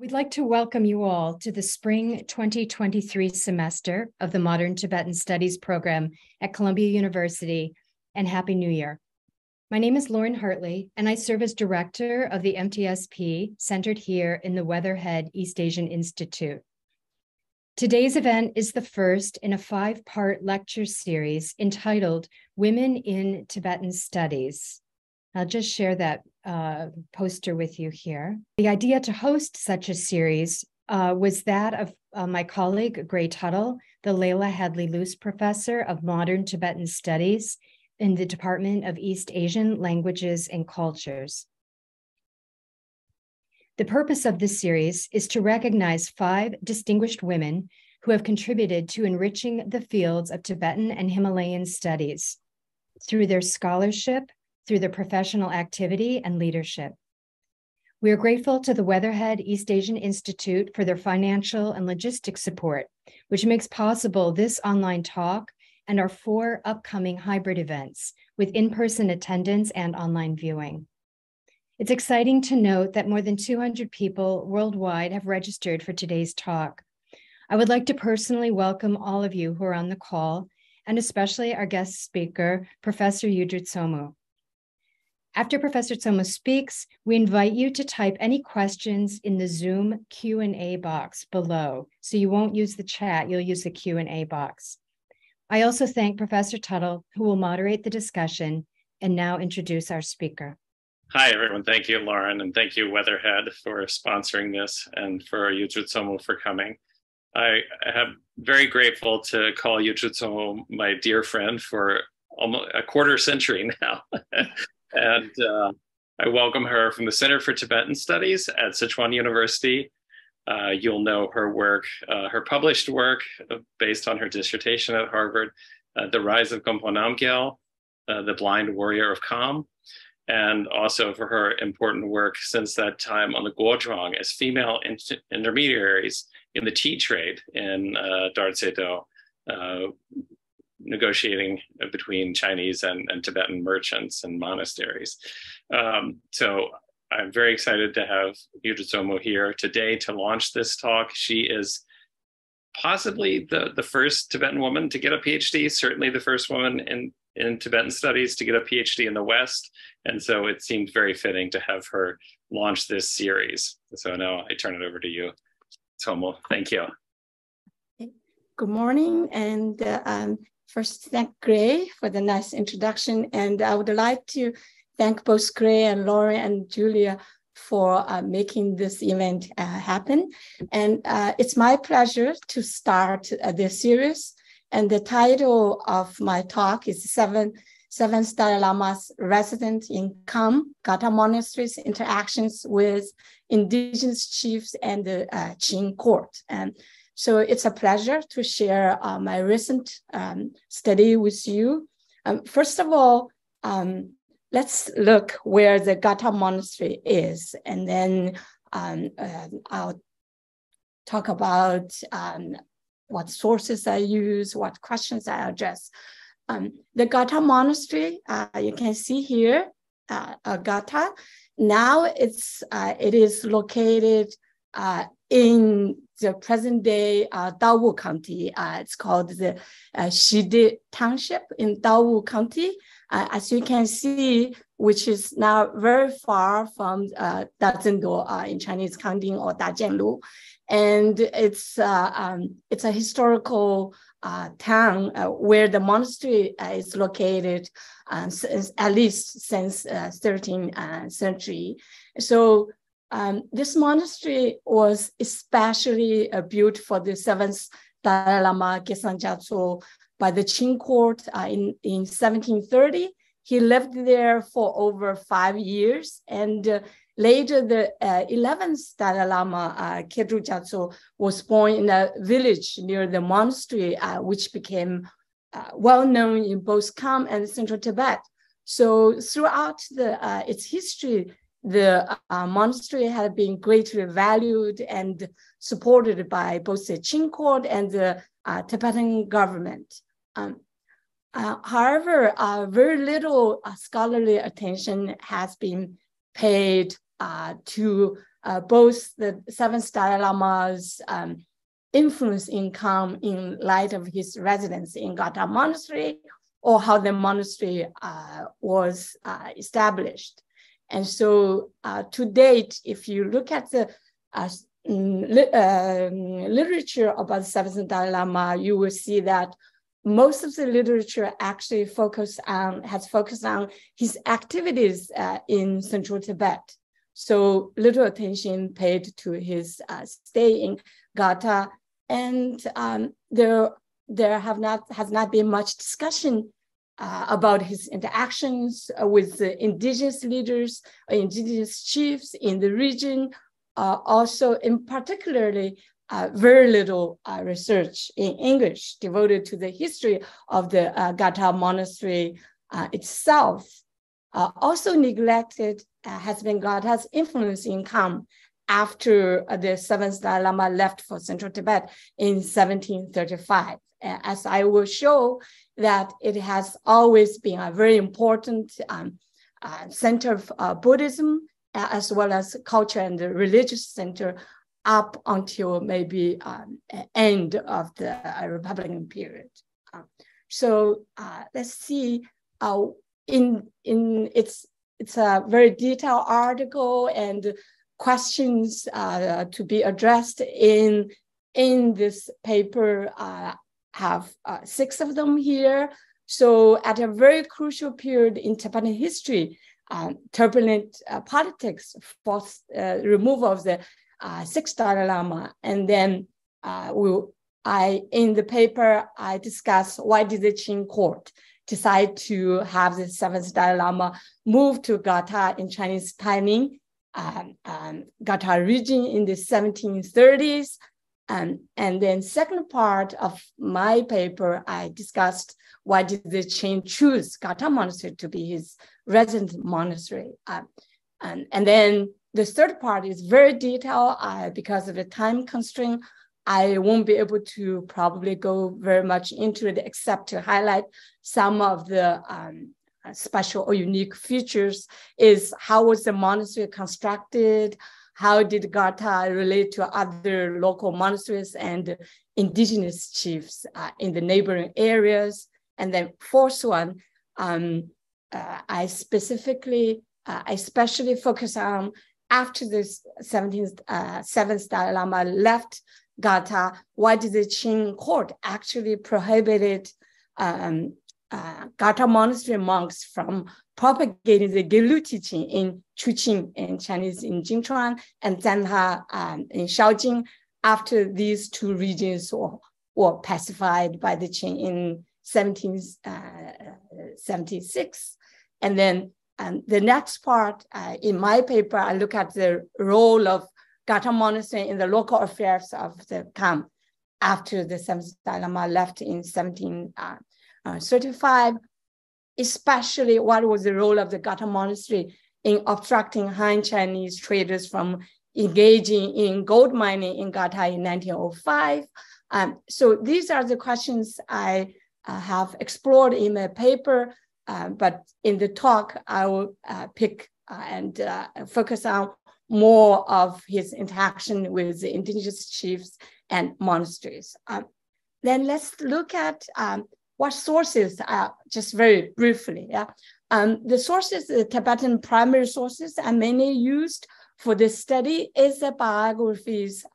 We'd like to welcome you all to the spring 2023 semester of the Modern Tibetan Studies program at Columbia University, and Happy New Year. My name is Lauren Hartley, and I serve as director of the MTSP centered here in the Weatherhead East Asian Institute. Today's event is the first in a five part lecture series entitled Women in Tibetan Studies. I'll just share that uh, poster with you here. The idea to host such a series uh, was that of uh, my colleague, Gray Tuttle, the Leila Hadley Luce Professor of Modern Tibetan Studies in the Department of East Asian Languages and Cultures. The purpose of this series is to recognize five distinguished women who have contributed to enriching the fields of Tibetan and Himalayan studies through their scholarship, through their professional activity and leadership. We are grateful to the Weatherhead East Asian Institute for their financial and logistics support, which makes possible this online talk and our four upcoming hybrid events with in person attendance and online viewing. It's exciting to note that more than 200 people worldwide have registered for today's talk. I would like to personally welcome all of you who are on the call, and especially our guest speaker, Professor Yudru Tsomu. After Professor Tsomu speaks, we invite you to type any questions in the Zoom Q&A box below. So you won't use the chat, you'll use the Q&A box. I also thank Professor Tuttle, who will moderate the discussion and now introduce our speaker. Hi, everyone. Thank you, Lauren, and thank you, Weatherhead, for sponsoring this and for Yudru Tsomu for coming. I am very grateful to call Yudru Tsomu my dear friend for almost a quarter century now. And uh, I welcome her from the Center for Tibetan Studies at Sichuan University. Uh, you'll know her work, uh, her published work uh, based on her dissertation at Harvard, uh, The Rise of Gompo Namgyal, uh, The Blind Warrior of Kham, and also for her important work since that time on the Guozhuang as female inter intermediaries in the tea trade in uh, negotiating between Chinese and, and Tibetan merchants and monasteries. Um, so I'm very excited to have Yudru here today to launch this talk. She is possibly the, the first Tibetan woman to get a PhD, certainly the first woman in, in Tibetan studies to get a PhD in the West. And so it seemed very fitting to have her launch this series. So now I turn it over to you, Tsomu. Thank you. Good morning, and uh, um, First, thank Gray for the nice introduction. And I would like to thank both Gray and Lauren and Julia for uh, making this event uh, happen. And uh, it's my pleasure to start uh, this series. And the title of my talk is Seven, Seven Star Lama's Resident in Kham, Gartar Monastery's Interactions with Indigenous Chiefs and the uh, Qing Court. And so it's a pleasure to share uh, my recent um, study with you. Um, first of all, um, let's look where the Gartar Monastery is, and then uh, I'll talk about um, what sources I use, what questions I address. The Gartar Monastery, uh, you can see here, uh, Gartar. Now it's uh, it is located uh, in the present day uh, Dawu County. Uh, it's called the uh, Shidi Township in Dawu County. Uh, as you can see, which is now very far from uh, Dazhengduo uh, in Chinese counting or Dajianlu. And it's, uh, um, it's a historical uh, town uh, where the monastery is located at least since 13th century. So um, this monastery was especially uh, built for the seventh Dalai Lama Gesang Gyatso by the Qing court uh, in, in 1730. He lived there for over five years. And uh, later, the 11th uh, Dalai Lama, uh, Kedru Gyatso, was born in a village near the monastery, uh, which became uh, well known in both Kham and Central Tibet. So throughout the, its history, the uh, monastery had been greatly valued and supported by both the Qing court and the uh, Tibetan government. Um, uh, however, uh, very little uh, scholarly attention has been paid uh, to both the seventh Dalai Lama's um, influence in Kham in light of his residence in Gartar Monastery or how the monastery was established. And so uh, to date, if you look at the uh, mm, li um, literature about the seventh Dalai Lama, you will see that most of the literature actually focus on, has focused on his activities uh, in central Tibet. So little attention paid to his uh, stay in Gartar and um, there there have not has not been much discussion uh, about his interactions uh, with the indigenous leaders, uh, indigenous chiefs in the region. Uh, also, in particularly, very little research in English devoted to the history of the uh, Gartar monastery itself. also neglected has been Gartar's influence in Kham after the seventh Dalai Lama left for central Tibet in 1735. As I will show that it has always been a very important um, uh, center of uh, Buddhism, as well as culture and religious center up until maybe um, end of the uh, Republican period. Um, so uh, let's see, in, in it's, it's a very detailed article and questions uh, to be addressed in, in this paper uh, have uh, six of them here. So at a very crucial period in Tibetan history, um, turbulent uh, politics forced uh, removal of the uh, sixth Dalai Lama. And then we, I, in the paper, I discuss why did the Qing court decide to have the seventh Dalai Lama move to Gartar in Chinese Taining um, um, Gartar region in the 1730s. Um, and then second part of my paper, I discussed why did the Qing choose Gartar Monastery to be his resident monastery. Uh, and, and then the third part is very detailed uh, because of the time constraint. I won't be able to probably go very much into it except to highlight some of the um, special or unique features is how was the monastery constructed? How did Gartar relate to other local monasteries and indigenous chiefs uh, in the neighboring areas? And then fourth one, um, uh, I specifically, uh, I especially focus on after the 17th, uh, 7th Dalai Lama left Gartar, why did the Qing court actually prohibited um, uh, Gartar monastery monks from propagating the Gelu teaching in Chuqing in Chinese in Jingchuan and Zanha um, in Shaojing after these two regions were, were pacified by the Qing in 1776. Uh, and then um, the next part uh, in my paper, I look at the role of Gata monastery in the local affairs of the Kham after the seventh Dalai Lama left in 17, uh, uh, 35, especially what was the role of the Gata Monastery in obstructing Han Chinese traders from engaging in gold mining in Gata in 1905. Um, so these are the questions I uh, have explored in my paper, uh, but in the talk, I will uh, pick uh, and uh, focus on more of his interaction with the indigenous chiefs and monasteries. Um, then let's look at um, what sources are just very briefly. Yeah? Um, the sources, the Tibetan primary sources are mainly used for this study is the biographies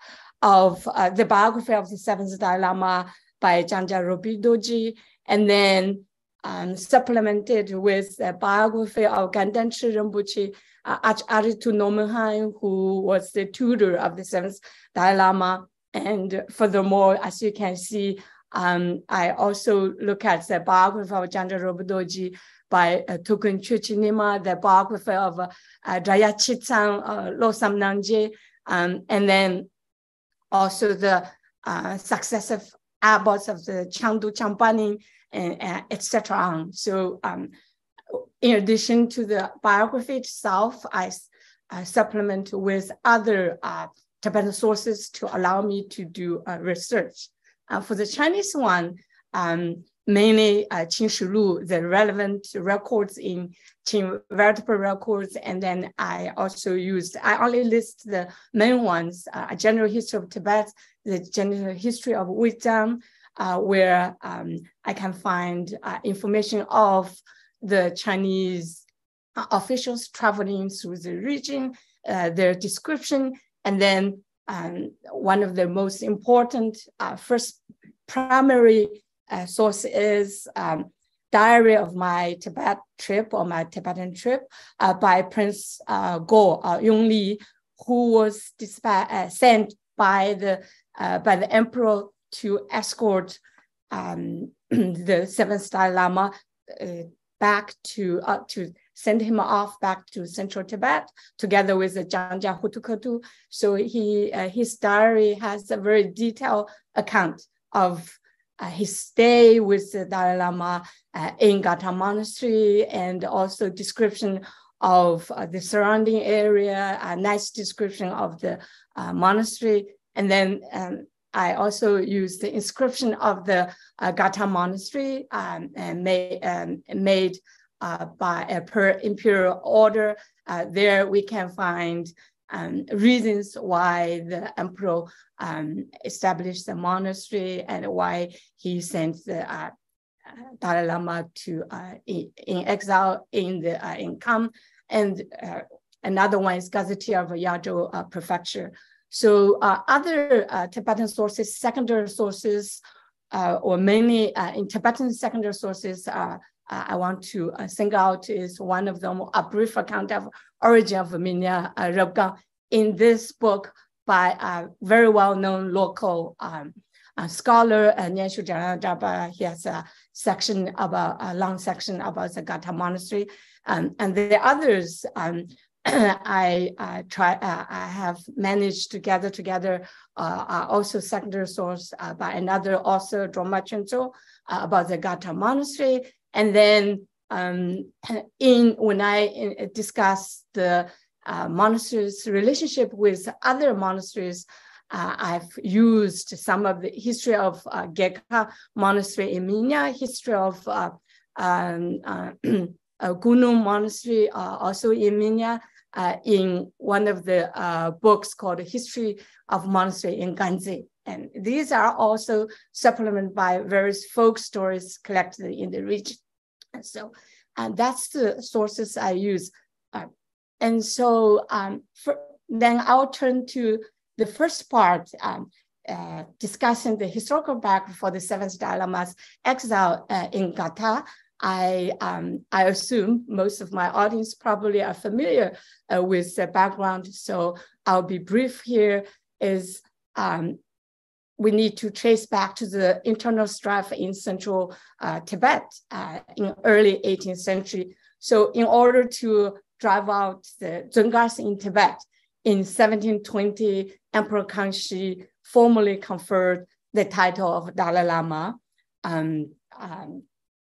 of uh, the biography of the seventh Dalai Lama by Jangja Rilpa Dorji, and then um, supplemented with the biography of Gandan Rinpoche, uh, Aritu Nomenhan, who was the tutor of the seventh Dalai Lama. And furthermore, as you can see, um, I also look at the biography of Rilpa Dorji by uh, Tukun Chuchinima, the biography of uh, Draya Chitsang uh, Losam Nangje, um, and then also the uh, successive abbots of the Changdu Changpaning, and, and etc. So um, in addition to the biography itself, I uh, supplement with other uh, Tibetan sources to allow me to do uh, research. Uh, for the Chinese one, um, mainly uh, Qing Shilu, the relevant records in Qing veritable records. And then I also used, I only list the main ones, uh, a general history of Tibet, the general history of Wujiang, uh, where um, I can find uh, information of the Chinese uh, officials traveling through the region, uh, their description, and then um, one of the most important uh, first primary uh, source is um, diary of my Tibet trip or my Tibetan trip uh, by Prince uh, Go uh, Yongli, who was uh, sent by the uh, by the emperor to escort um, the seventh Dalai Lama back to to send him off back to central Tibet together with the Jangja Hutukatu. So he his diary has a very detailed account of uh, his stay with the Dalai Lama uh, in Gartar Monastery and also description of uh, the surrounding area, a nice description of the uh, monastery. And then um, I also used the inscription of the uh, Gartar Monastery um, and made, um, made uh, by a per imperial order. there we can find um, reasons why the emperor um, established the monastery and why he sent the uh, Dalai Lama to uh, in, in, exile in the uh, in Kham, and uh, another one is Gazetteer of uh, Prefecture. So uh, other Tibetan sources, secondary sources, or mainly in Tibetan secondary sources, I want to single out is one of them, a brief account of origin of Minya uh, in this book by a very well-known local um, scholar, uh, Jaba. He has a section about a long section about the Gartar Monastery, um, and the others. Um, I uh, try. Uh, I have managed to gather together uh, also secondary source uh, by another author, Droma Chenzo, uh, about the Gata Monastery, and then um, in when I uh, discuss the uh, monasteries' relationship with other monasteries, uh, I've used some of the history of uh, Monastery in Minya, history of uh, um, uh, Gunung Monastery, uh, also in Minya, in one of the books called History of Monastery in Ganzi. And these are also supplemented by various folk stories collected in the region. So and that's the sources I use. Uh, and so um, for, then I'll turn to the first part, um, uh, discussing the historical background for the seventh Dalai Lama's exile uh, in Gartar. I, um, I assume most of my audience probably are familiar uh, with the background, so I'll be brief here. Is um, we need to trace back to the internal strife in central uh, Tibet uh, in early 18th century. So in order to drive out the Dzungars in Tibet, in 1720, Emperor Kangxi formally conferred the title of Dalai Lama um,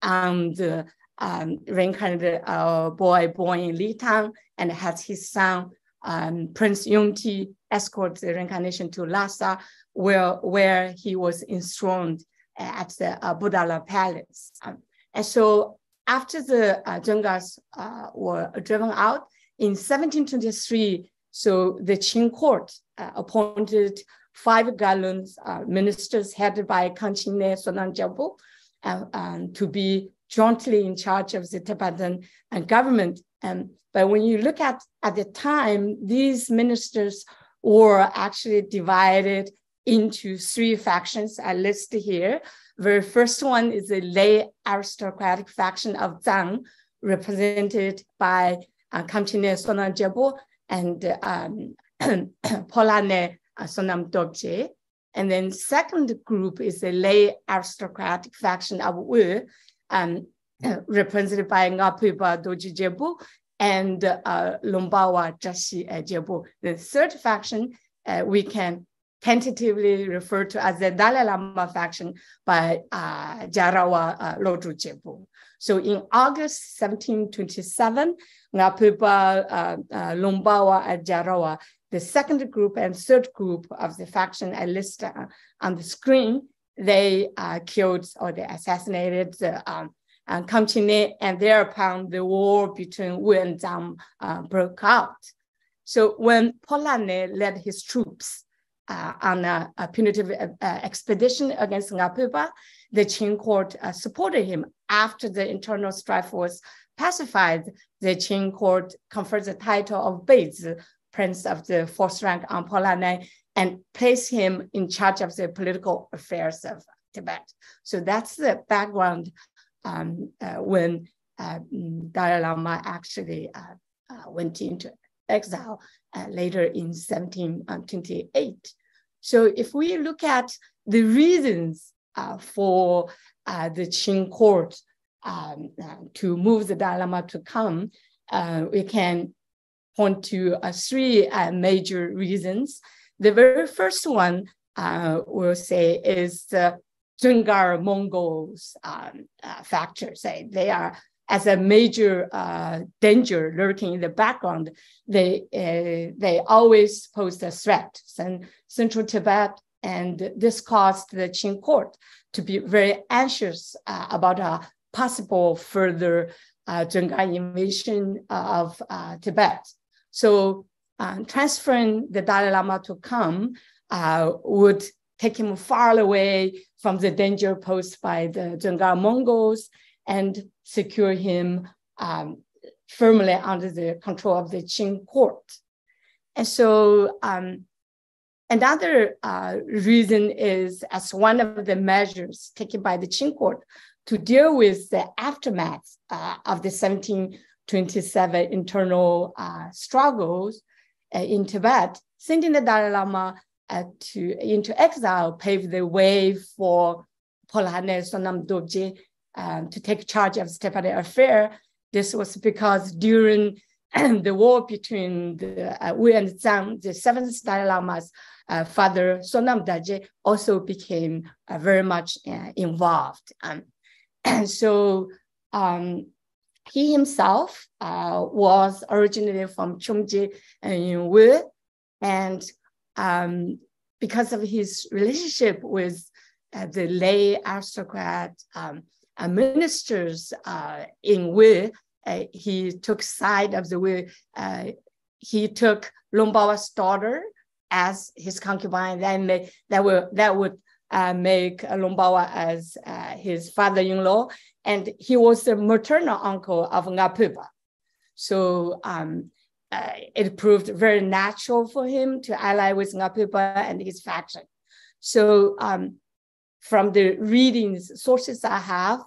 um, the um, reincarnated uh, boy born in Litang and has his son, um, Prince Yongti, escort the reincarnation to Lhasa where, where he was enthroned at the uh, Budala Palace. Um, and so after the uh, uh, were driven out in 1723, so the Qing court uh, appointed five kalön uh, ministers headed by Kangchinne Sonam Gyalpo um, to be jointly in charge of the Tibetan uh, government. Um, but when you look at at the time, these ministers were actually divided into three factions I list here. The first one is the lay aristocratic faction of Zhang, represented by uh, Kangchinne Sonam Gyalpo and um, Polane uh, Sonam Dorje. And then second group is the lay aristocratic faction of Wu, um, represented by Ngapipa Doji Gyalpo and uh, Lombawa Jashi Gyalpo. The third faction uh, we can tentatively referred to as the Dalai Lama faction by uh, Jarawa uh, Lodru Jebu. So in August 1727, Ngapipa, uh, uh, Lombawa, and Jarawa, the second group and third group of the faction I list uh, on the screen, they uh, killed or they assassinated um, uh, Kang Qingli, and thereupon the war between Wu and Zhang uh, broke out. So when Polanyi led his troops uh, on a, a punitive uh, expedition against Ngāpuipa, the Qing court uh, supported him. After the internal strife was pacified, the Qing court conferred the title of Beizi, Prince of the fourth rank on Polanyi, and placed him in charge of the political affairs of Tibet. So that's the background um, uh, when uh, Dalai Lama actually uh, uh went into exile uh, later in 1728. So if we look at the reasons uh, for the Qing court um, to move the Dalai Lama to Kham, we can point to three major reasons. The very first one uh, we'll say is the Dzungar Mongols um, uh, factor. Say they are as a major uh, danger lurking in the background. They uh, they always pose a threat. in Central Tibet, and this caused the Qing court to be very anxious uh, about a possible further uh, Dzungar invasion of uh, Tibet. So uh, transferring the Dalai Lama to Kham uh, would take him far away from the danger posed by the Dzungar Mongols and secure him um, firmly under the control of the Qing court. And so um, another uh, reason is as one of the measures taken by the Qing court to deal with the aftermath uh, of the 1727 internal uh, struggles, uh, in Tibet, sending the Dalai Lama uh, to, into exile paved the way for Polanyi Sonam Dorje um, to take charge of Tibet affair. This was because during the war between the uh, Wu and Zhang, the seventh Dalai Lama's uh, father, Sonam Dorje, also became uh, very much uh, involved. Um, and so um, he himself uh, was originally from Chungji in Wu, and um, because of his relationship with uh, the lay aristocrat um, uh, ministers uh, in Wu, uh, he took side of the. Uh, he took Longbao's daughter as his concubine. Then that would that would uh, make Longbaoa as uh, his father-in-law, and he was the maternal uncle of Ngāpuipa. So um, uh, it proved very natural for him to ally with Ngāpuipa and his faction. So um, from the readings, sources I have,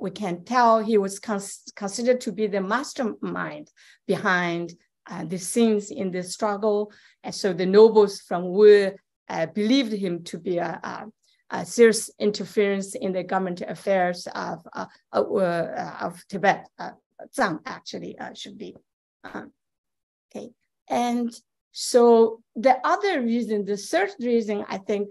we can tell he was cons considered to be the mastermind behind uh, the scenes in the struggle. And so the nobles from Wu uh, believed him to be a, a, a, serious interference in the government affairs of, uh, of, uh, Tibet. Uh, Zhang actually uh, should be. Um, okay. And so the other reason, the third reason, I think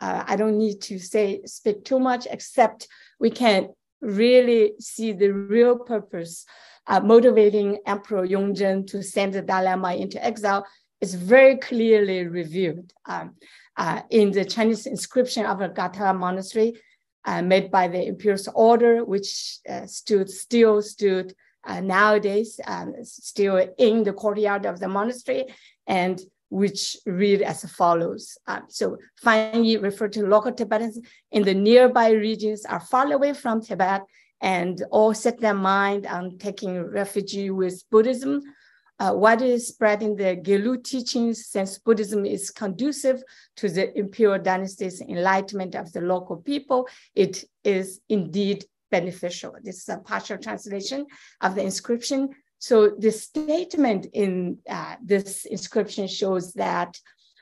uh, I don't need to say speak too much, except we can really see the real purpose uh, motivating Emperor Yongzheng to send the Dalai Lama into exile is very clearly revealed um, uh, in the Chinese inscription of a Gartar monastery uh, made by the imperial order, which uh, stood still stood uh, nowadays, um, still in the courtyard of the monastery, and which read as follows. Um, so finally refer to local Tibetans in the nearby regions are far away from Tibet and all set their mind on taking refuge with Buddhism uh, what is spreading the Gelu teachings since Buddhism is conducive to the imperial dynasty's enlightenment of the local people, it is indeed beneficial. This is a partial translation of the inscription. So the statement in uh, this inscription shows that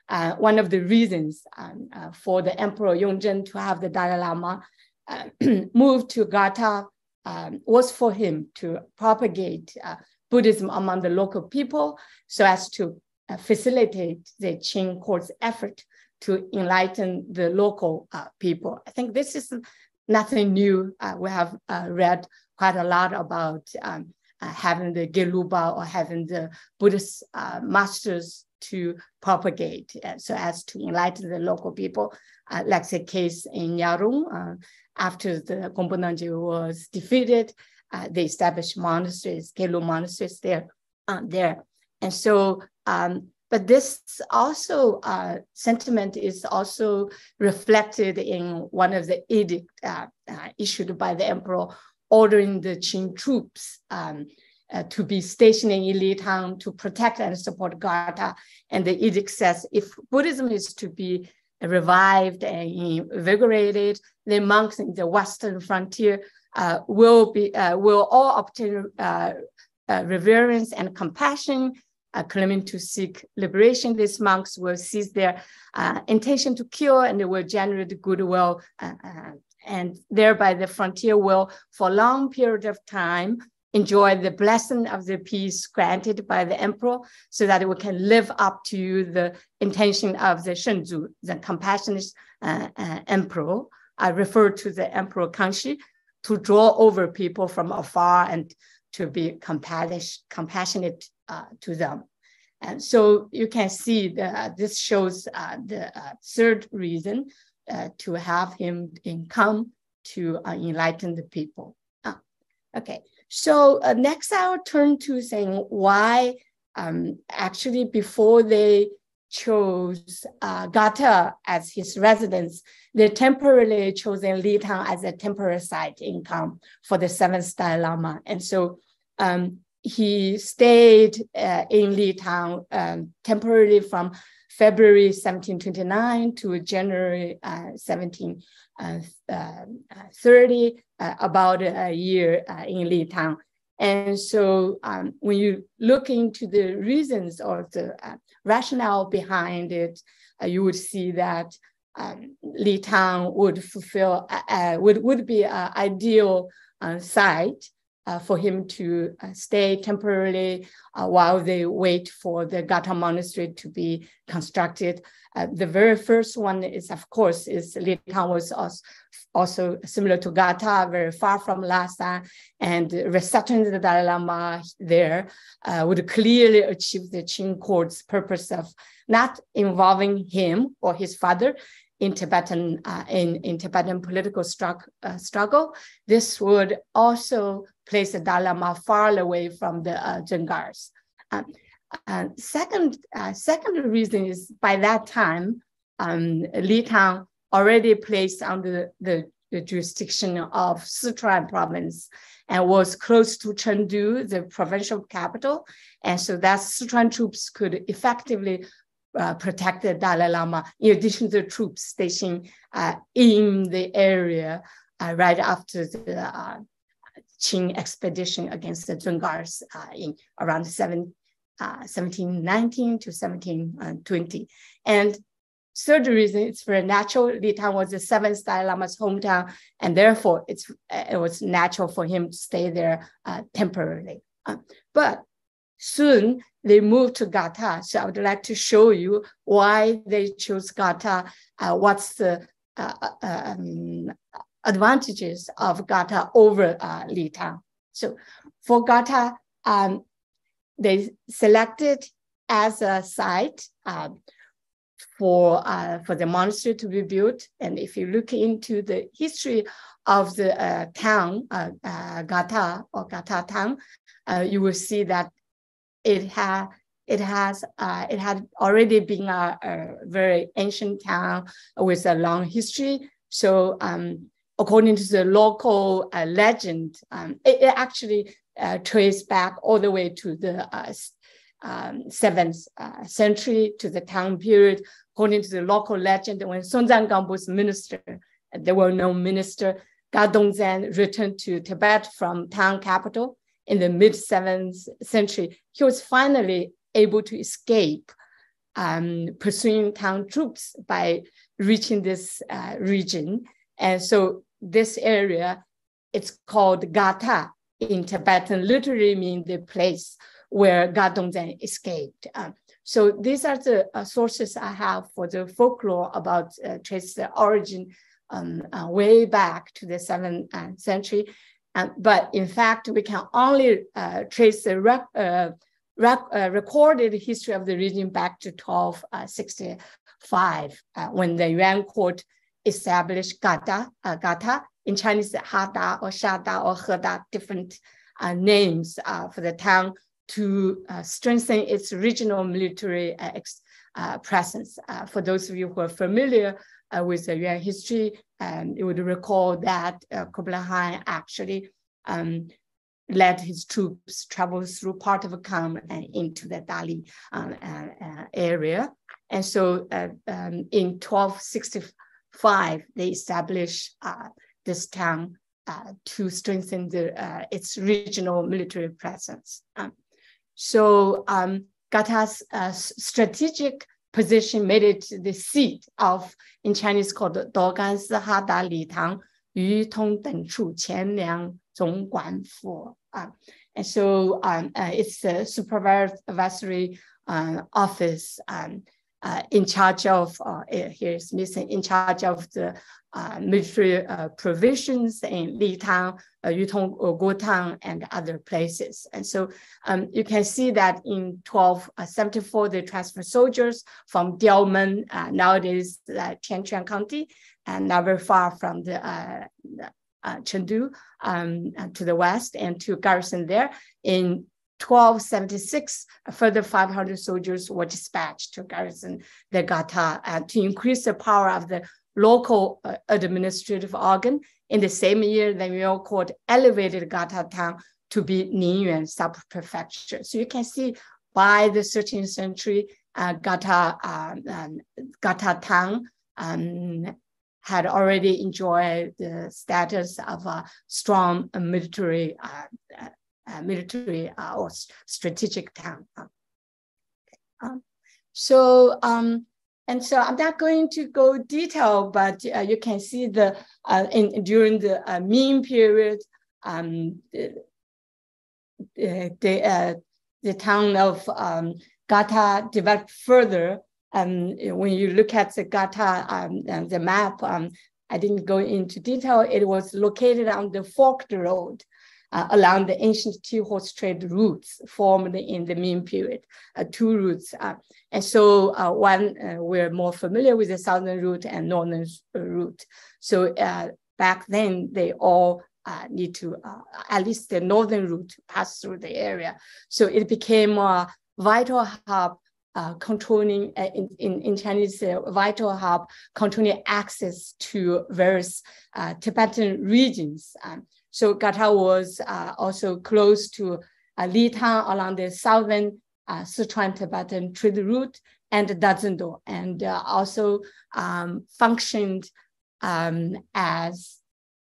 uh, one of the reasons um, uh, for the Emperor Yongzheng to have the Dalai Lama uh, move to Gartar um, was for him to propagate uh, Buddhism among the local people so as to uh, facilitate the Qing court's effort to enlighten the local people. I think this is nothing new. We have read quite a lot about um, uh, having the Geluba or having the Buddhist uh, masters to propagate uh, so as to enlighten the local people. Uh, like the case in Yarong, uh, after the Gonpo was defeated, uh, they established monasteries, Gelug monasteries there. There. And so, um, but this also sentiment is also reflected in one of the edict issued by the emperor ordering the Qing troops um, uh, to be stationed in Lithang to protect and support Garta. And the edict says if Buddhism is to be revived and invigorated, the monks in the western frontier uh, will be uh, will all obtain uh, uh, reverence and compassion, uh, claiming to seek liberation. These monks will cease their intention to kill and they will generate goodwill and thereby the frontier will, for a long period of time, enjoy the blessing of the peace granted by the emperor so that we can live up to the intention of the Shengzu, the compassionate uh, uh, emperor. I refer to the emperor Kangxi to draw over people from afar and to be compassionate uh, to them. And so you can see that this shows uh, the uh, third reason uh, to have him come to uh, enlighten the people. Ah, okay, so uh, next I'll turn to saying why um, actually before they chose uh, Gata as his residence, they temporarily chosen Lithang as a temporary site in income for the seventh Dalai Lama. And so um, he stayed uh, in Lithang um, temporarily from February 1729 to January uh, 1730, uh, uh, about a year uh, in Lithang. And so um, when you look into the reasons or the uh, rationale behind it, uh, you would see that um, Lithang would fulfill, would, would be an ideal site uh, for him to uh, stay temporarily uh, while they wait for the Gata monastery to be constructed. Uh, the very first one is, of course, is Lithang was also, also, similar to Gata, very far from Lhasa, and resettling the Dalai Lama there uh, would clearly achieve the Qing court's purpose of not involving him or his father in Tibetan uh, in, in Tibetan political uh, struggle. This would also place the Dalai Lama far away from the uh. Um, uh, second, uh, second reason is by that time, um, Lithang already placed under the, the jurisdiction of Sichuan province and was close to Chengdu, the provincial capital. And so that Sichuan troops could effectively uh, protect the Dalai Lama, in addition to the troops stationed uh, in the area uh, right after the uh, Qing expedition against the Dzungars uh, in around seven, 1719 uh, to 1720. And third reason, it's very natural. Lithang was the seventh Dalai Lama's hometown, and therefore it's it was natural for him to stay there temporarily. but soon they moved to Gata. So I would like to show you why they chose Gata, uh, what's the uh, uh um, advantages of Gata over uh, Lithang. So for Gata, um, they selected as a site uh, for, uh, for the monastery to be built. And if you look into the history of the uh, town, uh, uh, Gata or Gata town, uh, you will see that it had it has uh, it had already been a, a, very ancient town with a long history. So um, according to the local uh, legend, um, it, it, actually uh, traced back all the way to the uh, um, seventh uh, century to the Tang period. According to the local legend, when Songtsen Gampo was minister, there were no minister. Ga Dongzhen returned to Tibet from Tang capital in the mid seventh century, he was finally able to escape um, pursuing Tang troops by reaching this uh, region. And so this area, it's called Gata in Tibetan, literally mean the place where Ga Dongzhen escaped. Um, so these are the uh, sources I have for the folklore about uh, trace the origin um, uh, way back to the seventh uh, century. But in fact, we can only uh, trace the uh, rec- uh, recorded history of the region back to 1265 uh, when the Yuan court established Gata, uh, Gata in Chinese, Hada or Shada or Heda, different uh, names uh, for the town to uh, strengthen its regional military ex- presence. for those of you who are familiar with the Yuan history, um, you would recall that Kublai Khan actually um, led his troops travel through part of Kham and into the Dali um, uh, uh, area. And so uh, um, in 1265, they established uh, this town uh, to strengthen the, uh, its regional military presence. Um, so um, Gata's strategic position made it the seat of, in Chinese called Dogan Hada Li Tang, Yu Tong Den Chu Qian Liang 总管府啊。And so um, uh, it's the supervisory uh, office um, uh, in charge of, uh, here's missing, in charge of the uh, military uh, provisions in Litang, uh, Yutong, uh, Gotang, and other places. And so um, you can see that in 1274, they transferred soldiers from Diaomen, uh, nowadays uh, County, and not very far from the, uh, uh, Chengdu um, to the west and to garrison there. In 1276, a further 500 soldiers were dispatched to garrison the Gata uh, to increase the power of the local uh, administrative organ. In the same year, the Yuan court elevated Gata town to be Ningyuan sub-prefecture. So you can see by the 13th century, uh, Gata, uh, um, Gata town um, had already enjoyed the status of a strong military, uh, uh, military uh, or strategic town. Um, so, um, and so I'm not going to go detail, but uh, you can see the uh, in during the uh, Ming period, um, the the, the town of um, Gata developed further um, when you look at the Gata, um, the map, um, I didn't go into detail. It was located on the forked road uh, along the ancient tea-horse trade routes formed in the Ming period, uh, two routes. Uh, and so uh, one, uh, we're more familiar with the southern route and northern route. So back then, they all need to, at least the northern route, pass through the area. So it became a vital hub uh, controlling uh, in, in, in, Chinese uh, vital hub, controlling access to various Tibetan regions. Um, so Gata was uh, also close to uh, Litang along the southern Sichuan Tibetan trade route and Dazendo, and also um, functioned um, as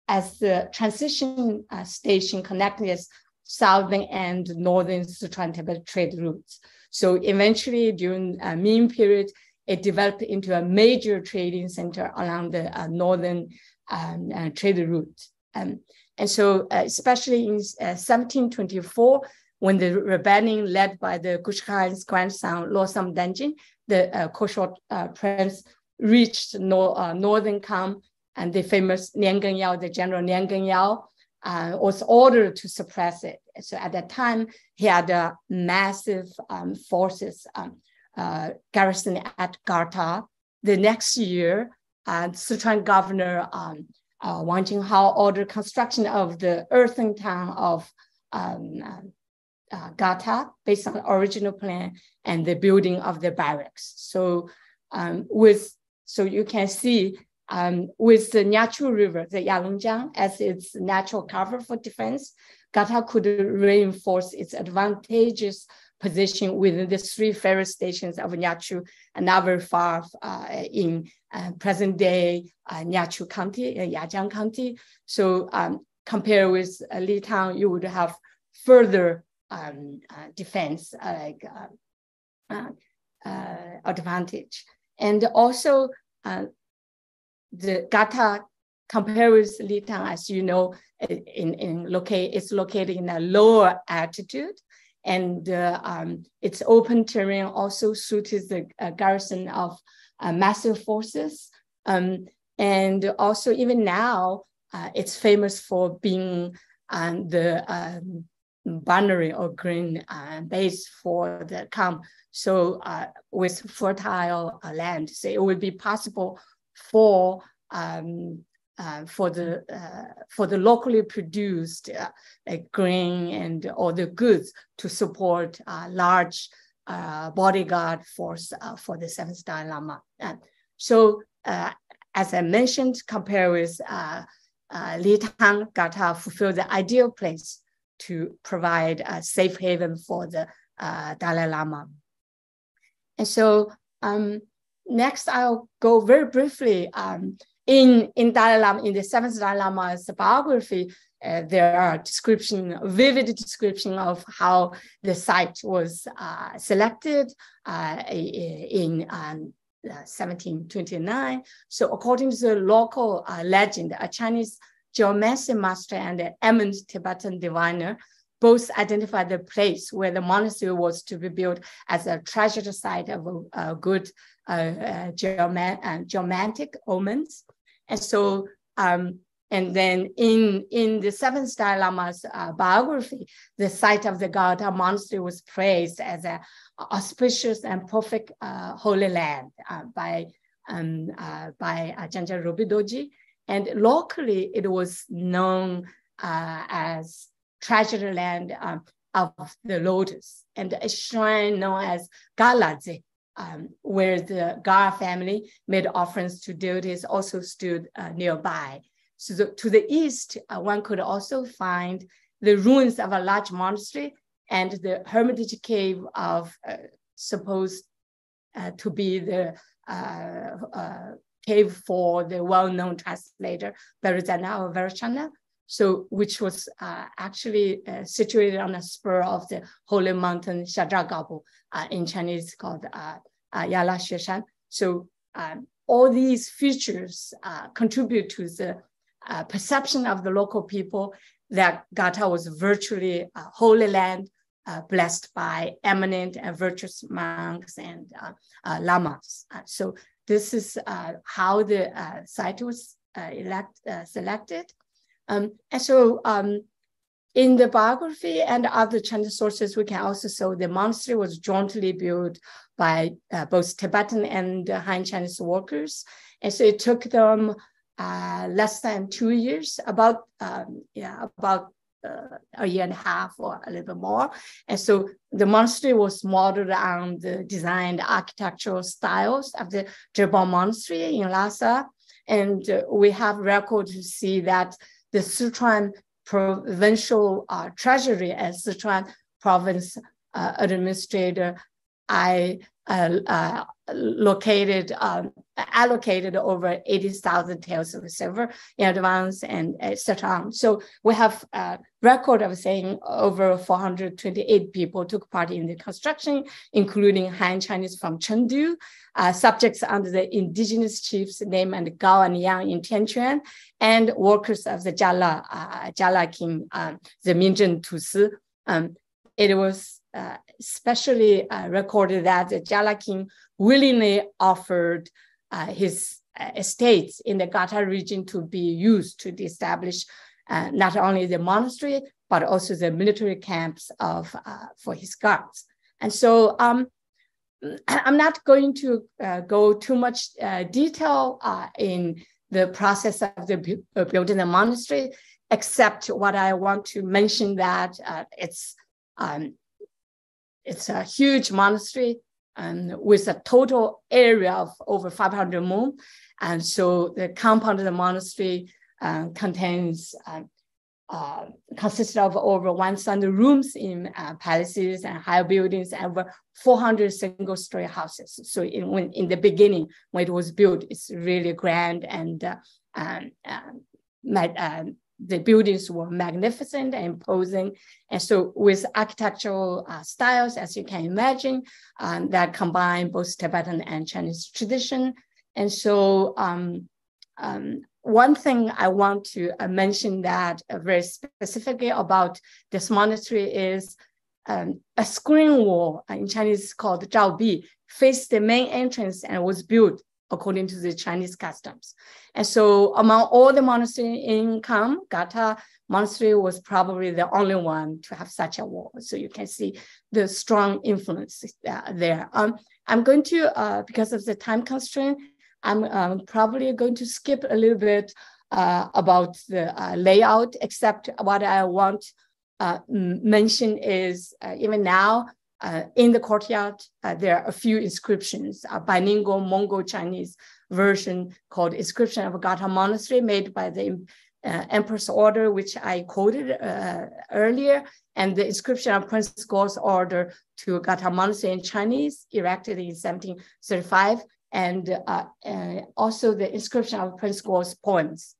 as the transition station connecting the southern and northern Sichuan Tibetan trade routes. So eventually during uh, Ming period, it developed into a major trading center along the uh, northern um, uh, trade route. Um, and so uh, especially in 1724, uh, when the rebellion led by the Kush Khan's grandson, Losam Danjin, the uh, Koshot uh, prince, reached uh, northern Kham and the famous Nian Yao, the general Nian Yao, uh, was ordered to suppress it. So at that time, he had uh, massive um, forces um, uh, garrisoned at Garta. The next year, Sichuan governor um, uh, Wang Jinghao ordered construction of the earthen town of um, uh, Gata based on the original plan and the building of the barracks. So um, with so you can see um, with the natural river, the Yalongjiang, as its natural cover for defense, Gata could reinforce its advantageous position within the three ferry stations of Nyachu and very far uh, in uh, present day uh, Nyachu County, uh, Yajiang County. So um, compared with uh, Litang, you would have further um, uh, defense uh, like advantage. And also the Gata compared with Litang, as you know, in, in locate, it's located in a lower altitude and uh, um, its open terrain also suited the uh, garrison of uh, massive forces. Um, and also even now, uh, it's famous for being um, the um, binary or green uh, base for the Kham. So uh, with fertile land, so it would be possible for um, uh, for the uh, for the locally produced uh, grain and all the goods to support a large bodyguard force for the seventh Dalai Lama. So as I mentioned, compared with uh, uh, Litang Gartar fulfill the ideal place to provide a safe haven for the uh, Dalai Lama. And so um, next I'll go very briefly um, in, in Dalai Lama, in the seventh Dalai Lama's biography, uh, there are description, vivid description of how the site was uh, selected uh, in um, 1729. So according to the local uh, legend, a Chinese geomancy master and an eminent Tibetan diviner both identified the place where the monastery was to be built as a treasured site of good uh, uh, uh, geomantic omens. And so, um, and then in, in the seventh Dalai Lama's uh, biography, the site of the Gartar monastery was praised as a auspicious and perfect uh, holy land uh, by um, uh, by Ajahn Rubidoji. And locally, it was known uh, as treasure land um, of the lotus and a shrine known as Galadze, um, where the Gar family made offerings to deities also stood uh, nearby. So the, to the east, uh, one could also find the ruins of a large monastery and the Hermitage Cave of uh, supposed uh, to be the uh, uh, cave for the well-known translator Berizana Vairocana, so which was uh, actually situated on a spur of the holy mountain Shadragabu in Chinese called Yala Xueshan. So um, all these features contribute to the perception of the local people that Gartar was virtually a holy land uh, blessed by eminent and virtuous monks and uh, uh, lamas. Uh, so this is uh, how the site was elect, selected. Um, and so um, in the biography and other Chinese sources, we can also show the monastery was jointly built by both Tibetan and Han Chinese workers. And so it took them uh, less than two years, about um, yeah, about uh, a year and a half or a little bit more. And so the monastery was modeled on the designed architectural styles of the Zhebao Monastery in Lhasa. And uh, we have record to see that the Sichuan provincial uh, treasury and Sichuan province uh, administrator, I uh, uh, located, um, allocated over 80,000 taels of silver in advance and etc. So we have a record of saying over 428 people took part in the construction, including Han Chinese from Chengdu, uh, subjects under the indigenous chiefs name and Gao and Yang in Tianquan, and workers of the Jala, uh, Jala King, um, the Mingzheng Tusi. Um, it was uh, especially uh, recorded that the Jala King willingly offered uh, his uh, estates in the Gartar region to be used to establish uh, not only the monastery, but also the military camps of, for his guards. And so um, I'm not going to go too much detail in the process of the building the monastery, except what I want to mention that it's um, it's a huge monastery and with a total area of over 500 mun. And so the compound of the monastery uh, contains uh, uh, consists of over 1,000 rooms in uh, palaces and higher buildings and over 400 single-story houses. So in, when, in the beginning, when it was built, it's really grand and uh, um, uh, the buildings were magnificent and imposing. And so with architectural uh, styles, as you can imagine, um, that combine both Tibetan and Chinese tradition. And so um, um, one thing I want to uh, mention that uh, very specifically about this monastery is um, a screen wall uh, in Chinese called Zhao Bi faced the main entrance and was built according to the Chinese customs. And so among all the monastery in Kham, Gartar monastery was probably the only one to have such a wall. So you can see the strong influence uh, there. Um, I'm going to, uh, because of the time constraint, I'm um, probably going to skip a little bit uh, about the uh, layout, except what I want uh, mention is uh, even now uh, in the courtyard, uh, there are a few inscriptions, a bilingual Mongol-Chinese version called Inscription of Gartar Monastery made by the uh, Empress Order, which I quoted uh, earlier, and the inscription of Prince Guo's order to Gartar Monastery in Chinese, erected in 1735, and uh, also the inscription of Prince Guo's poems.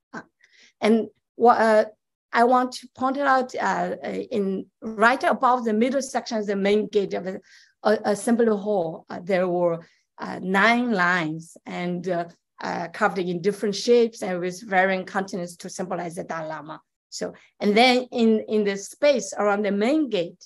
and what I want to point out uh, in right above the middle section of the main gate of a, a assembly hall, uh, there were uh, nine lines and uh, uh, carved in different shapes and with varying continents to symbolize the Dalai Lama. So, and then in, in the space around the main gate,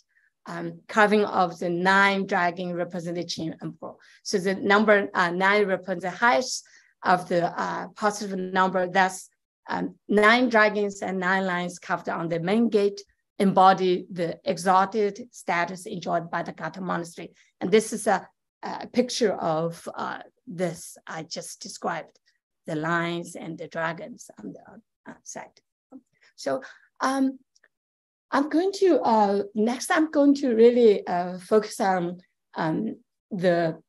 um, carving of the nine dragon representing Qing Emperor. So the number uh, nine represents the highest of the positive number that's um, nine dragons and nine lions carved on the main gate embody the exalted status enjoyed by the Gata monastery. And this is a, a picture of uh, this I just described, the lions and the dragons on the uh, side. So um, I'm going to, uh, next I'm going to really uh, focus on um, the,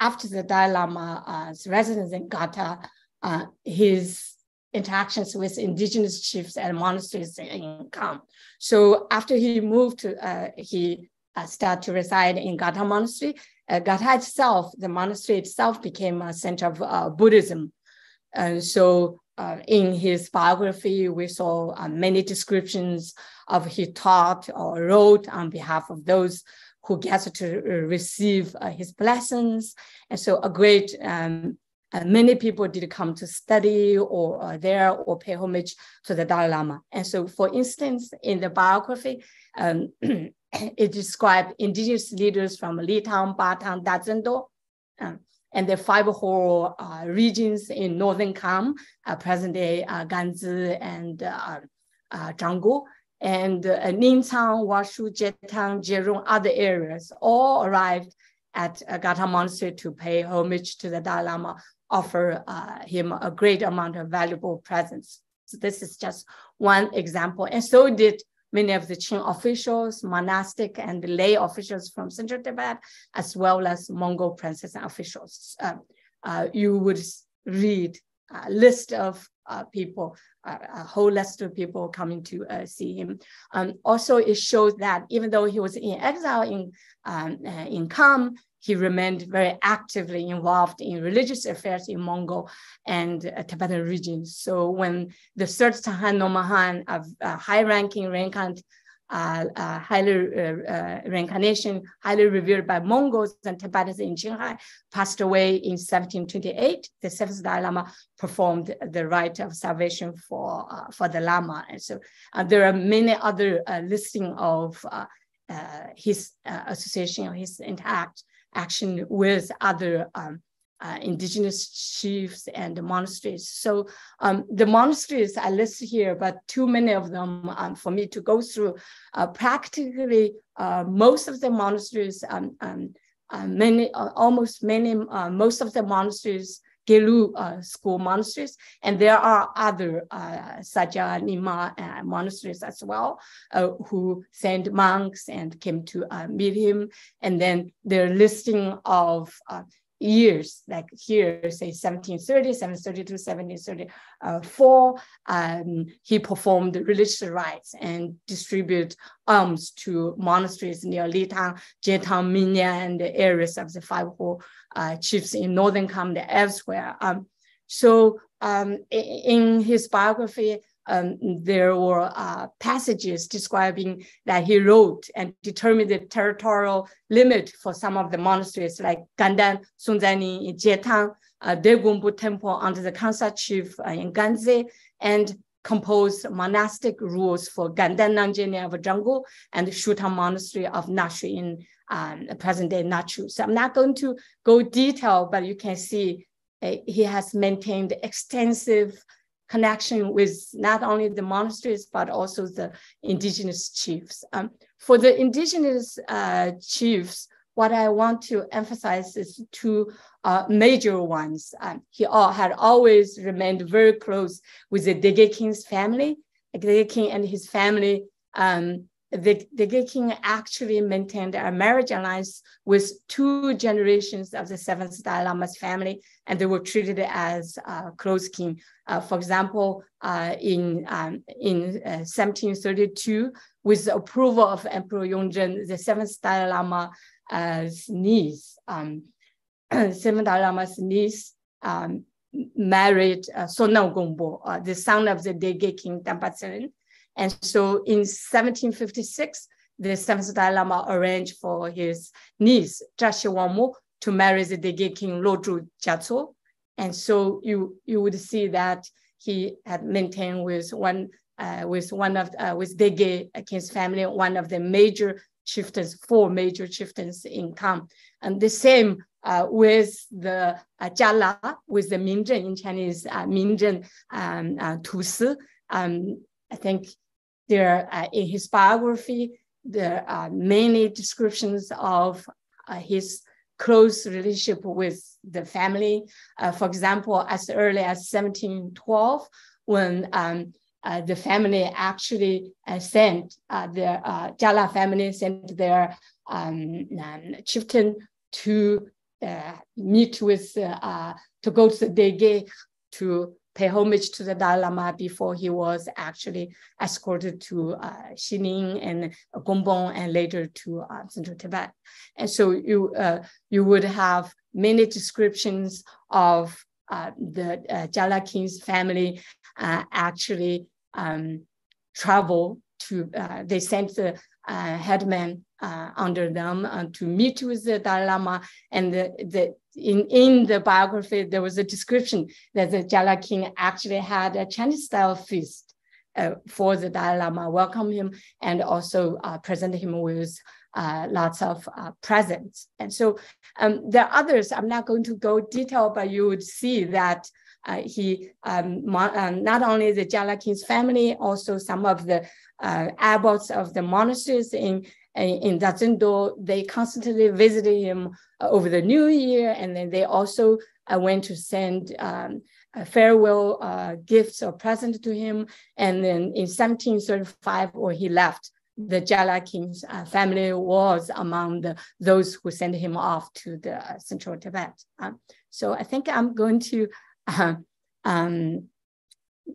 after the Dalai Lama's residence in Gata, uh, his interactions with indigenous chiefs and monasteries in Kham. So after he moved to, uh, he uh, started to reside in Gartar Monastery. Uh, Gartar itself, the monastery itself became a center of uh, Buddhism. And so uh, in his biography, we saw uh, many descriptions of he taught or wrote on behalf of those who get to receive uh, his blessings. And so a great um, uh, many people did come to study or uh, there or pay homage to the Dalai Lama. And so, for instance, in the biography, um, it described indigenous leaders from Litang, Batang, Dazendo, um, and the five whole uh, regions in northern Kham, uh, present-day uh, Ganzi and uh, uh, Zhanggu, and uh, Ningchang, Washu, Jietang, Jerong, other areas, all arrived at uh, Gartar Monastery to pay homage to the Dalai Lama offer uh, him a great amount of valuable presents. So this is just one example. And so did many of the Qing officials, monastic and lay officials from central Tibet, as well as Mongol princes and officials. Uh, uh, you would read a list of uh, people, a whole list of people coming to uh, see him. Um, also, it shows that even though he was in exile in, um, uh, in Kham, he remained very actively involved in religious affairs in Mongol and uh, Tibetan regions. So when the third Tanghan Nomonhan, a, a high-ranking reincarnate, uh, uh, highly uh, uh, reincarnation, highly revered by Mongols and Tibetans in Qinghai, passed away in 1728. The seventh Dalai Lama performed the rite of salvation for uh, for the Lama, and so there are many other listing of his association, his interact action with other um, uh, indigenous chiefs and the monasteries. So um, the monasteries I list here, but too many of them um, for me to go through. Uh, practically, uh, most of the monasteries, um, um, uh, many, uh, almost many, uh, most of the monasteries Gelu uh, school monasteries, and there are other uh, Saja Nyingma uh, monasteries as well, who sent monks and came to meet him. And then their listing of years, like here, say 1730, 1732, 1734, um, he performed religious rites and distributed alms to monasteries near Litang, Jietang, Minya, and the areas of the five whole uh, chiefs in northern Kham and elsewhere. Um, so um, in his biography, um, there were uh, passages describing that he wrote and determined the territorial limit for some of the monasteries like Gandan, Songzani, Jietang, uh, Degumbu Temple under the Kansa chief uh, in Ganzi, and composed monastic rules for Gandan Nanjini of Zhanggu and Shutang Monastery of Nashui in um, present day not true. So I'm not going to go detail, but you can see uh, he has maintained extensive connection with not only the monasteries, but also the indigenous chiefs. Um, for the indigenous uh, chiefs, what I want to emphasize is two uh, major ones. Um, he all, had always remained very close with the Dege King's family. Dege King and his family um, the, the king actually maintained a marriage alliance with two generations of the seventh Dalai Lama's family, and they were treated as uh, close kin. Uh, for example, uh, in, um, in 1732, uh, with the approval of Emperor Yongzheng, the seventh Dalai Lama's niece, um, seventh Dalai Lama's niece, um, married uh, Sonam Gongpo, uh, the son of the Dege King Dampa and so in 1756, the seventh Dalai Lama arranged for his niece, Zhaxi Wangmo, to marry the Dege king Lodru Gyatso. And so you, you would see that he had maintained with one, uh, with one of, uh, with Dege king's family, one of the major chieftains, four major chieftains in Kham. And the same uh, with the uh, Jala, with the Mingzheng in Chinese, uh, Mingzheng um, uh, Tu Si. Um, I think there, uh, in his biography, there are many descriptions of uh, his close relationship with the family. Uh, for example, as early as 1712, when um, uh, the family actually uh, sent uh, the uh, Jala family sent their um, um, chieftain to meet with to go to the Dege to pay homage to the Dalai Lama before he was actually escorted to uh, Xining and Gongbong and later to uh, Central Tibet. And so you, uh, you would have many descriptions of uh, the uh, Jala King's family uh, actually um, travel to, uh, they sent the headman under them to meet with the Dalai Lama and the, the in, in the biography, there was a description that the Jala King actually had a Chinese style feast uh, for the Dalai Lama, welcome him and also uh, present him with uh, lots of uh, presents. And so um, there are others, I'm not going to go detail, but you would see that uh, he, um, uh, not only the Jala King's family, also some of the abbots of the monasteries in in Dazendo, they constantly visited him uh, over the new year. And then they also uh, went to send um, farewell uh, gifts or presents to him. And then in 1735, where he left, the Jala King's uh, family was among the, those who sent him off to the uh, central Tibet. Um, so I think I'm going to, uh, um,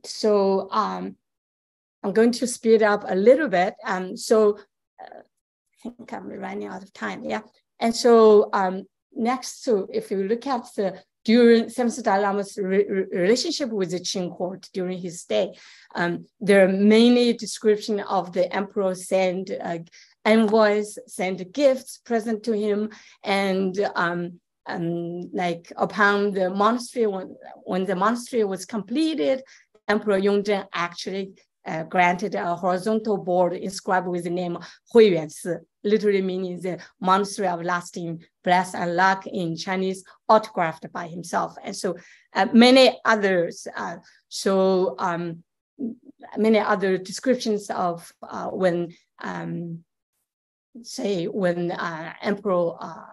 so um, I'm going to speed up a little bit. Um, so I think I'm running out of time. Yeah. And so um, next to, if you look at the during Dalai Lama's re relationship with the Qing court during his stay, um, there are many description of the emperor send uh, envoys, send gifts present to him, and um, um, like upon the monastery, when, when the monastery was completed, Emperor Yongzheng actually uh, granted a horizontal board inscribed with the name Huiyuan Si, literally meaning the monastery of lasting bless and luck in Chinese, autographed by himself. And so uh, many others, uh, so um, many other descriptions of uh, when, um, say, when uh, Emperor uh,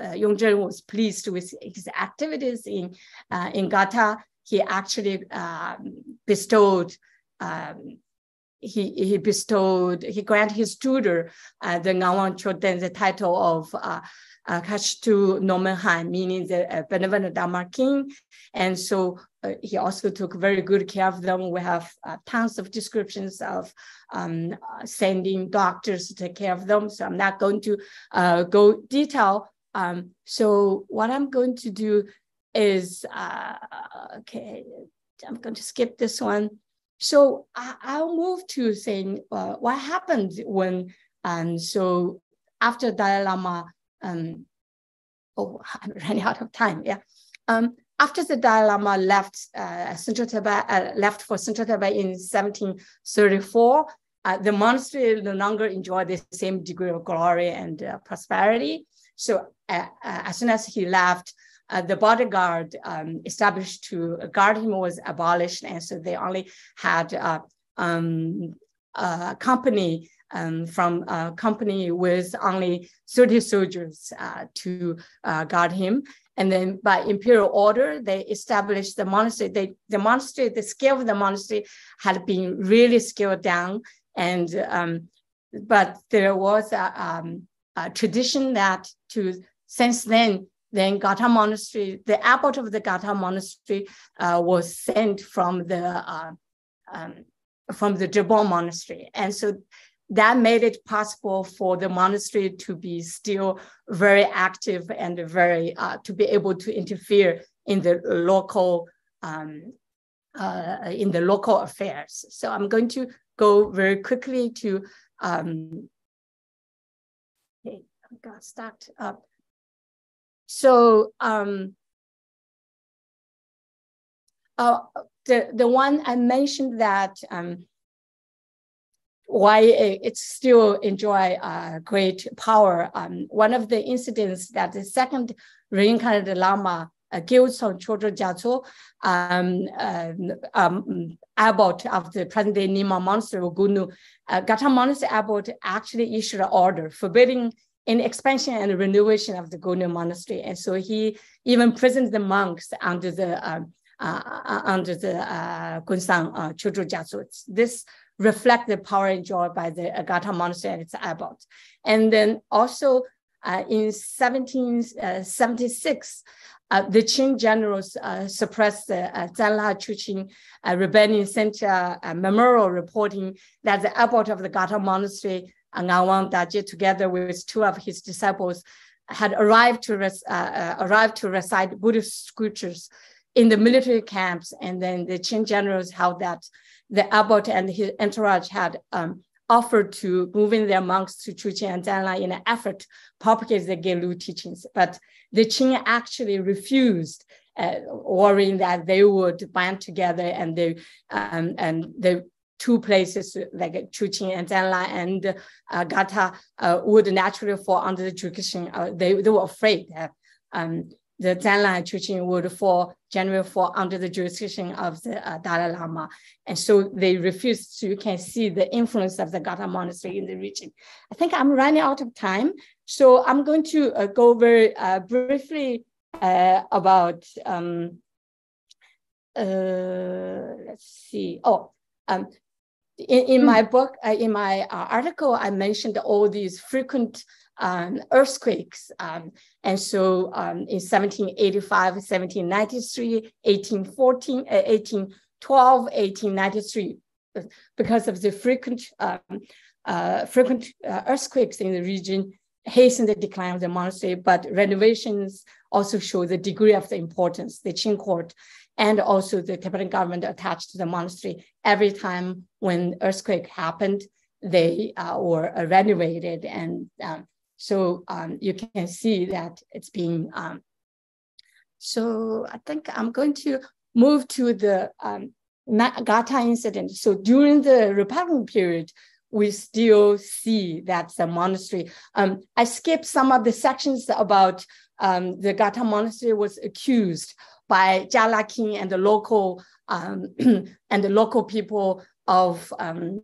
Yongzheng was pleased with his activities in, in Gartar, he actually bestowed um, he, he bestowed, he granted his tutor, uh, the Ngawang Choden, the title of uh, uh, Kashtu Nomen meaning the uh, benevolent Dharma king. And so uh, he also took very good care of them. We have uh, tons of descriptions of um, uh, sending doctors to take care of them. So I'm not going to uh, go detail. Um, so what I'm going to do is, okay, I'm going to skip this one. So I, will move to saying uh, what happened when, and um, so after Dalai Lama, um, oh, I'm running out of time, yeah. Um, after the Dalai Lama left uh, Central Tibet, uh, left for Central Tibet in 1734, uh, the monastery no longer enjoyed the same degree of glory and uh, prosperity. So uh, uh as soon as he left, uh, the bodyguard um, established to guard him was abolished, and so they only had uh, um, a company um, from a company with only 30 soldiers to guard him. And then by imperial order, they established the monastery. They, the monastery, the scale of the monastery had been really scaled down. And um, but there was a, um, a, tradition that to since then, then Gartar Monastery, the abbot of the Gartar Monastery uh, was sent from the uh, um, from the Drepung Monastery, and so that made it possible for the monastery to be still very active and very uh, to be able to interfere in the local um, uh, in the local affairs. So I'm going to go very quickly to um, okay, I got stuck up. So um, uh, the the one I mentioned that um, why it still enjoy uh, great power. Um, one of the incidents that the second reincarnated Lama, uh, Gyaltsung Chodro Gyatso, um, uh, um, abbot of the present-day Nyingma Monastery Gunu, uh, Gartar Monastery abbot actually issued an order forbidding any expansion and renovation of the Gunu Monastery. And so he even imprisoned the monks under the um, uh, uh, under the uh, Gunsang uh. This reflect the power enjoyed by the Gartar monastery and its abbot. And then also uh, in 1776, uh, the Qing generals uh, suppressed the uh, Zanla Chuqing uh, rebellion, a, a, memorial reporting that the abbot of the Gata monastery, Ngawang Daje, together with two of his disciples, had arrived to, res, uh, uh, arrived to recite Buddhist scriptures in the military camps. And then the Qing generals held that the abbot and his entourage had um, offered to move in their monks to Chuqing and Zanla in an effort to propagate the Gelu teachings. But the Qing actually refused, uh, worrying that they would band together and they um, and the two places like Chuqing and Zanla and uh, Gartar uh, would naturally fall under the jurisdiction. Uh, they, they were afraid that um, the Zanla and would fall generally fall under the jurisdiction of the uh, Dalai Lama. And so they refused to, you can see the influence of the Gartar monastery in the region. I think I'm running out of time. So I'm going to uh, go very uh, briefly uh, about, um, uh, let's see, oh, um, in, in mm. my book, uh, in my article, I mentioned all these frequent um, earthquakes. Um, and so um, in 1785, 1793, 1814, uh, 1812, 1893, because of the frequent, um, uh, frequent uh, earthquakes in the region, hastened the decline of the monastery, but renovations also show the degree of the importance. The Qing court and also the Tibetan government attached to the monastery every time when earthquake happened, they uh, were renovated and um, so um, you can see that it's being, um, so I think I'm going to move to the um, Gartar incident. So during the Republican period, we still see that the monastery, um, I skipped some of the sections about um, the Gartar monastery was accused by Jia King and the local um, and the local people of um,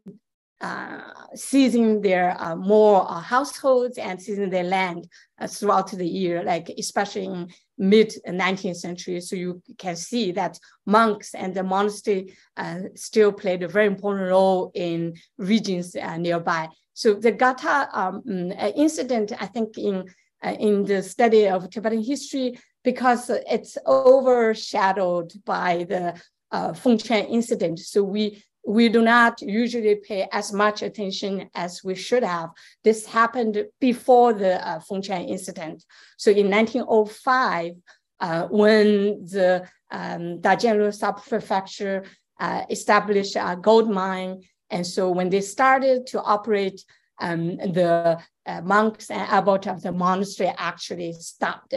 uh, seizing their uh, more uh, households and seizing their land uh, throughout the year, like especially in mid 19th century. So you can see that monks and the monastery uh, still played a very important role in regions uh, nearby. So the Gartar um, mm, incident, I think in in the study of Tibetan history, because it's overshadowed by the uh, Fengquan incident. So we we do not usually pay as much attention as we should have. This happened before the uh, Fengquan incident. So in 1905, uh, when the um, Dajianlu sub-prefecture uh, established a gold mine, and so when they started to operate, um, the uh, monks and abbot of the monastery actually stopped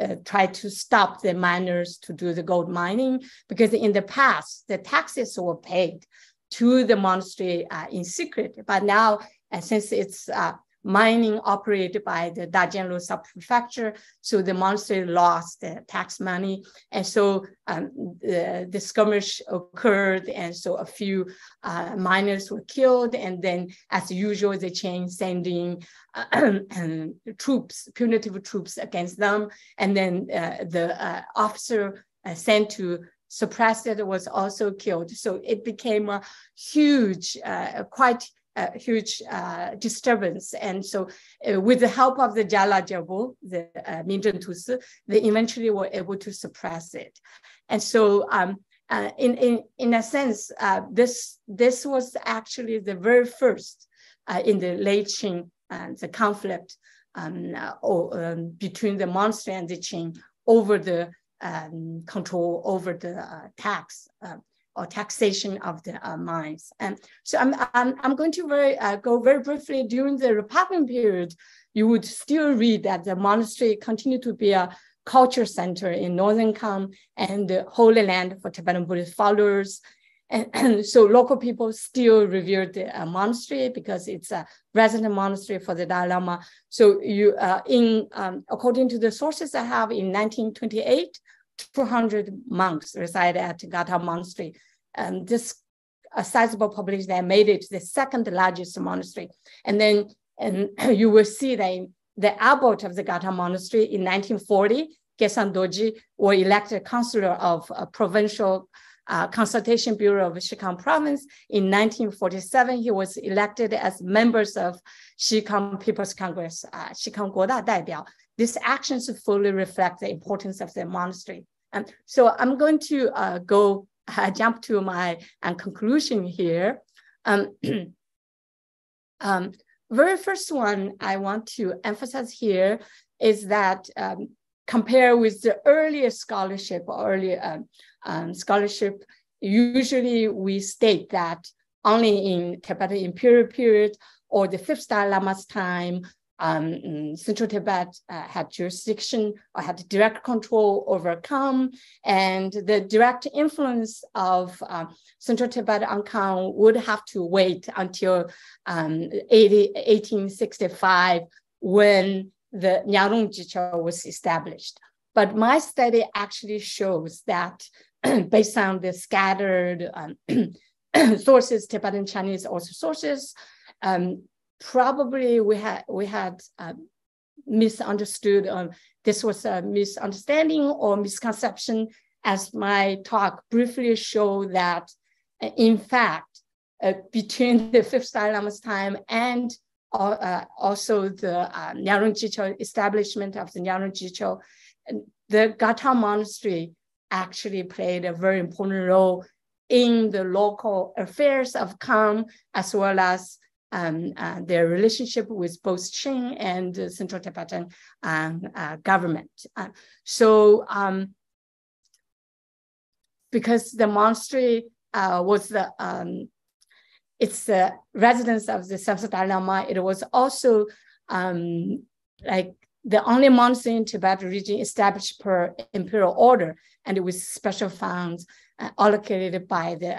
uh, try to stop the miners to do the gold mining because in the past the taxes were paid to the monastery uh, in secret. But now, uh, since it's uh, mining operated by the Dajianlu sub-prefecture. So the monastery lost tax money. And so um, the, the, skirmish occurred. And so a few uh, miners were killed. And then as usual, the Qing sending uh, troops, punitive troops against them. And then uh, the uh, officer uh, sent to suppress it was also killed. So it became a huge, quite a huge uh, disturbance. And so uh, with the help of the Jala Jabu, the uh, Mingzheng Tusi, they eventually were able to suppress it. And so um, uh, in, in, in a sense, uh, this, this was actually the very first uh, in the late Qing, uh, the conflict um, or, um, between the monster and the Qing over the um, control over the tax or taxation of the uh, mines. And so I'm, I'm, I'm going to very, uh, go very briefly during the Republican period, you would still read that the monastery continued to be a culture center in Northern Kham and the Holy Land for Tibetan Buddhist followers. And, and so local people still revered the uh, monastery because it's a resident monastery for the Dalai Lama. So you, uh, in um, according to the sources I have in 1928, 200 monks reside at Gata Monastery. And this a sizable population that made it the second largest monastery. And then and you will see that the abbot of the Gata Monastery in 1940, Gesang Dorji, were elected councillor of a provincial uh, consultation bureau of Xikang province. In 1947, he was elected as members of Xikang People's Congress, uh, Xikang Guoda Daibiao. These actions fully reflect the importance of the monastery. And so I'm going to uh, go uh, jump to my uh, conclusion here. Um, um, very first one I want to emphasize here is that um, compare with the earlier scholarship or earlier um, um, scholarship, usually we state that only in Tibetan imperial period or the fifth Dalai Lama's time um, mm, Central Tibet uh, had jurisdiction or had direct control over Kham, and the direct influence of uh, Central Tibet on Kham would have to wait until um, 80, 1865 when the Nyarong Jicho was established. But my study actually shows that based on the scattered um, sources, Tibetan Chinese also sources, um, probably we had we had uh, misunderstood. Um, this was a misunderstanding or misconception, as my talk briefly showed that, uh, in fact, uh, between the fifth Dalai Lama's time and uh, also the uh, Nyarong Jicho establishment of the Nyarong Jicho, the Gata monastery actually played a very important role in the local affairs of Kham, as well as um, uh, their relationship with both Qing and Central Tibetan um, uh, government. Uh, so um, because the monastery uh, was the um, it's the residence of the seventh Dalai Lama, it was also um, like the only monastery in Tibet region established per imperial order, and it was special funds uh, allocated by the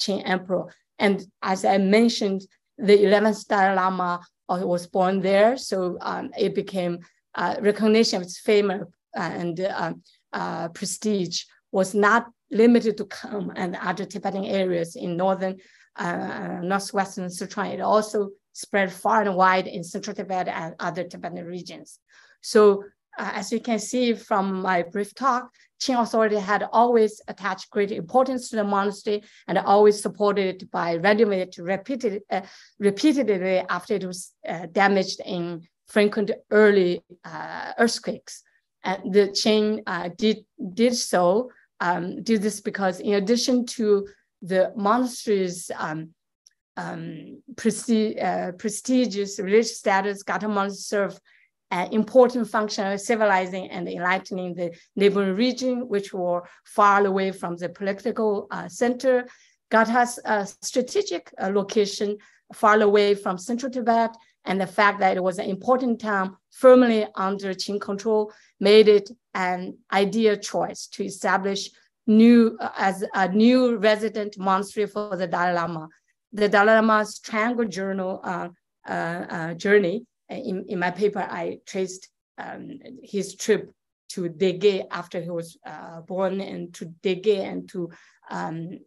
Qing emperor. And as I mentioned, the 11th Dalai Lama uh, was born there. So um, it became uh, recognition of its fame and uh, uh, prestige was not limited to Kham and other Tibetan areas in northern, uh, northwestern Sichuan. It also spread far and wide in central Tibet and other Tibetan regions. So uh, as you can see from my brief talk, Qing authority had always attached great importance to the monastery and always supported it by renovating it repeated, uh, repeatedly after it was uh, damaged in frequent early uh, earthquakes. And the Qing uh, did, did so, um, did this because in addition to the monastery's um, um, uh, prestigious religious status, Gata Monastery served an important function of civilizing and enlightening the neighboring region, which were far away from the political uh, center. Gata's uh, strategic uh, location far away from central Tibet and the fact that it was an important town firmly under Qing control made it an ideal choice to establish new uh, as a new resident monastery for the Dalai Lama. The Dalai Lama's Triangle Journal uh, uh, uh, journey. In, in my paper, I traced um, his trip to Dege after he was uh, born, and to Dege and to um,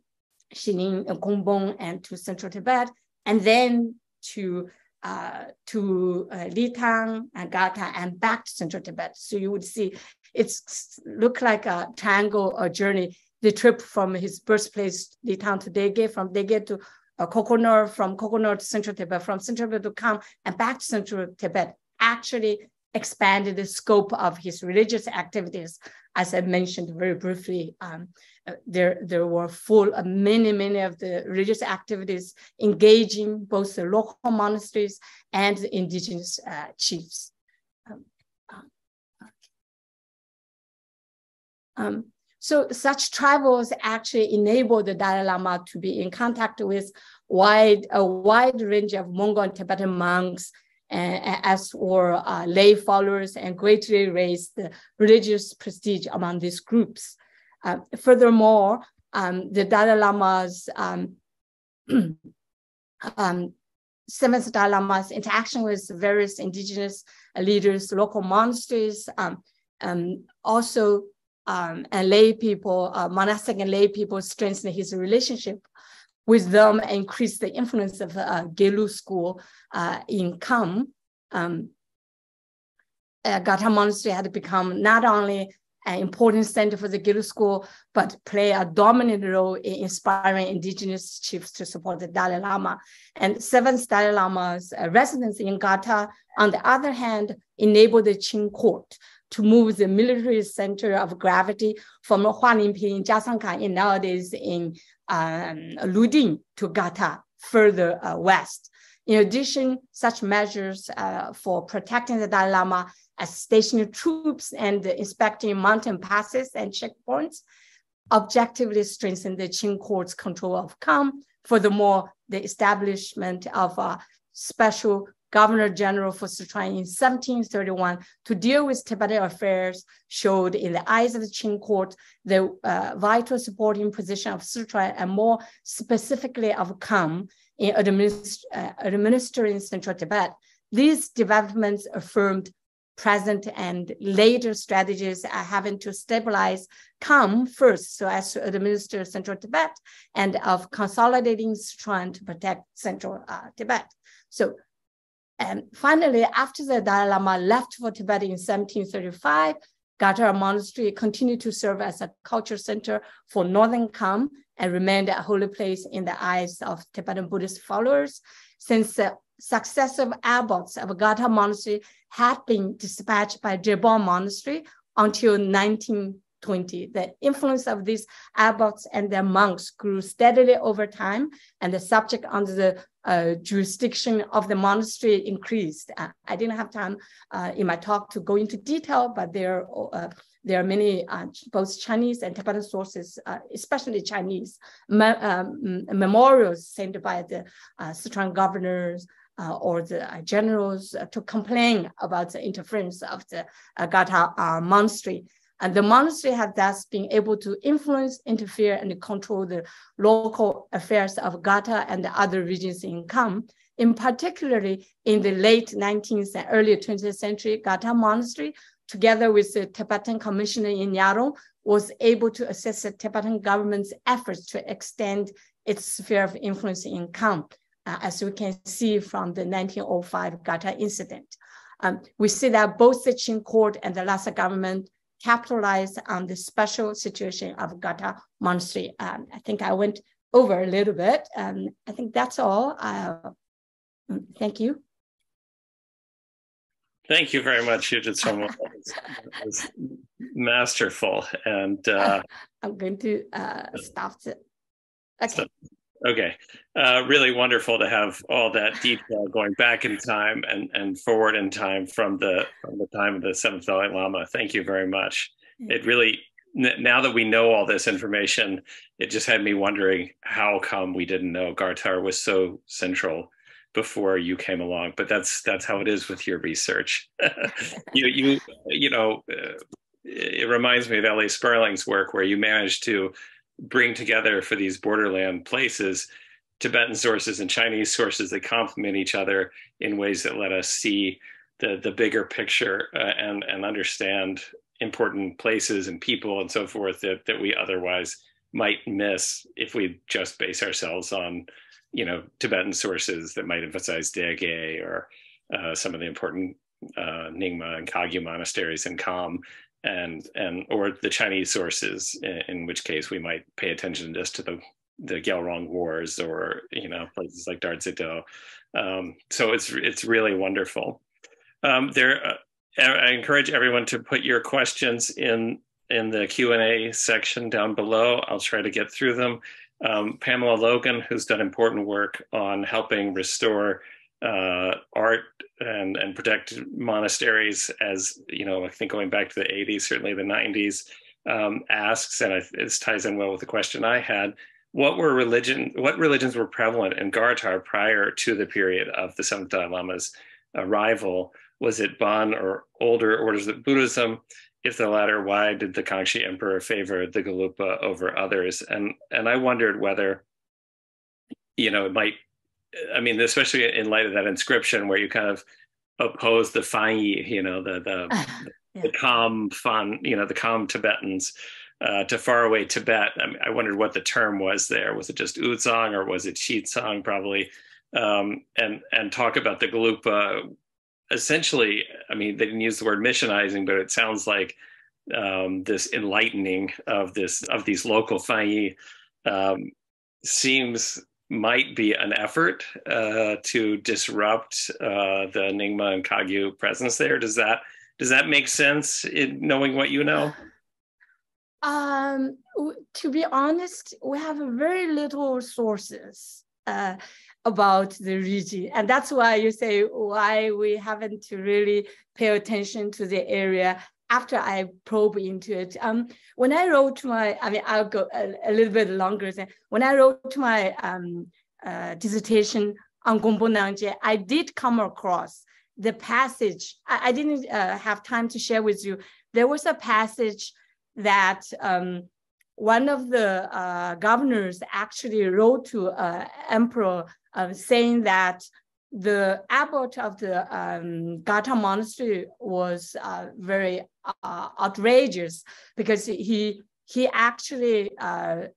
Xining, Gongbong, and to Central Tibet, and then to uh, to uh, Litang and Gartar and back to Central Tibet. So you would see it's look like a triangle or journey. The trip from his birthplace, Litang to Dege, from Dege to uh, Kokonor, from Kokonor to Central Tibet, from Central Tibet to Kham and back to Central Tibet actually expanded the scope of his religious activities. As I mentioned very briefly, um, uh, there, there were full uh, many, many of the religious activities engaging both the local monasteries and the indigenous uh, chiefs. Um, um, so such travels actually enable the Dalai Lama to be in contact with wide, a wide range of Mongol and Tibetan monks as or uh, lay followers and greatly raised the religious prestige among these groups. Uh, furthermore, um, the Dalai Lama's um, um, seventh Dalai Lama's interaction with various indigenous leaders, local monasteries, um, um, also um, and lay people, uh, monastic and lay people strengthened his relationship with them and increased the influence of uh, Gelu school uh, in Kham. Um, uh, Gartar Monastery had become not only an important center for the Gelu school, but play a dominant role in inspiring indigenous chiefs to support the Dalai Lama. And seventh Dalai Lama's uh, residence in Gartar, on the other hand, enabled the Qing court to move the military center of gravity from Hualingping, Jiasangkan, and nowadays in um, Luding to Gartar, further uh, west. In addition, such measures uh, for protecting the Dalai Lama as stationing troops and inspecting mountain passes and checkpoints objectively strengthen the Qing court's control of Kham. Furthermore, the establishment of a special Governor General for Sichuan in 1731 to deal with Tibetan affairs showed in the eyes of the Qing court the uh, vital supporting position of Sichuan and more specifically of Kham in administ uh, administering central Tibet. These developments affirmed present and later strategies are having to stabilize Kham first so as to administer central Tibet and of consolidating Sichuan to protect central uh, Tibet. So and finally, after the Dalai Lama left for Tibet in 1735, Gartar Monastery continued to serve as a culture center for Northern Kham and remained a holy place in the eyes of Tibetan Buddhist followers. Since the successive abbots of Gartar Monastery had been dispatched by Drepung Monastery until 1920, the influence of these abbots and their monks grew steadily over time, and the subject under the uh, jurisdiction of the monastery increased. Uh, I didn't have time uh, in my talk to go into detail, but there, uh, there are many uh, both Chinese and Tibetan sources, uh, especially Chinese me um, memorials sent by the Sichuan governors or the generals to complain about the interference of the Gartar monastery. And the monastery has thus been able to influence, interfere, and control the local affairs of Gata and the other regions in Kham. In particularly in the late 19th and early 20th century, Gata Monastery, together with the Tibetan Commissioner in Nyarong, was able to assist the Tibetan government's efforts to extend its sphere of influence in Kham, uh, as we can see from the 1905 Gata incident. Um, we see that both the Qing court and the Lhasa government capitalize on the special situation of Gartar Monastery. Um, I think I went over a little bit. Um, I think that's all. Uh, thank you. Thank you very much, Yudru Tsomu. was masterful. And uh, I'm going to uh, stop it. Okay. Okay, uh, really wonderful to have all that detail going back in time and, and forward in time from the from the time of the seventh Dalai Lama. Thank you very much. It really now that we know all this information, it just had me wondering how come we didn't know Gartar was so central before you came along. But that's that's how it is with your research. you you you know. Uh, it reminds me of Elliot Sperling's work, where you managed to bring together for these borderland places Tibetan sources and Chinese sources that complement each other in ways that let us see the the bigger picture uh, and and understand important places and people and so forth that that we otherwise might miss if we just base ourselves on you know Tibetan sources that might emphasize Dege or uh, some of the important uh, Nyingma and Kagyu monasteries in Kham and and or the Chinese sources in, in, which case we might pay attention just to the the Gyalrong Wars or you know places like Dardzido. Um, so it's it's really wonderful. Um, there, uh, I encourage everyone to put your questions in in the Q and A section down below. I'll try to get through them. Um, Pamela Logan, who's done important work on helping restore uh, art and and protect monasteries, as you know, I think going back to the 80s, certainly the 90s, um, asks, and I, this ties in well with the question I had what were religion what religions were prevalent in Gartar prior to the period of the seventh Dalai Lama's arrival? Was it Bon or older orders of Buddhism? If the latter, why did the Kangxi emperor favor the Gelugpa over others? And and I wondered whether, you know, it might. I mean, especially in light of that inscription where you kind of oppose the Fanyi, you know, the the, yeah. the Kham Fan, you know, the Kham Tibetans uh, to faraway Tibet. I, mean, I, wondered what the term was there. Was it just Uzang or was it Shitsang? Probably. Um, and and talk about the Gelugpa. Essentially, I mean, they didn't use the word missionizing, but it sounds like um, this enlightening of this of these local Fanyi um, seems might be an effort uh, to disrupt uh, the Nyingma and Kagyu presence there. Does that does that make sense in knowing what you know? Um, to be honest, we have very little sources uh, about the region. And that's why you say why we haven't really pay attention to the area after I probe into it. Um, when I wrote my, I mean, I'll go a, a little bit longer. Than, when I wrote my um, uh, dissertation on Gompo Nangje, I did come across the passage. I, I didn't uh, have time to share with you. There was a passage that um, one of the uh, governors actually wrote to uh, emperor uh, saying that the abbot of the um, Gartar monastery was uh, very uh, outrageous because he he actually uh,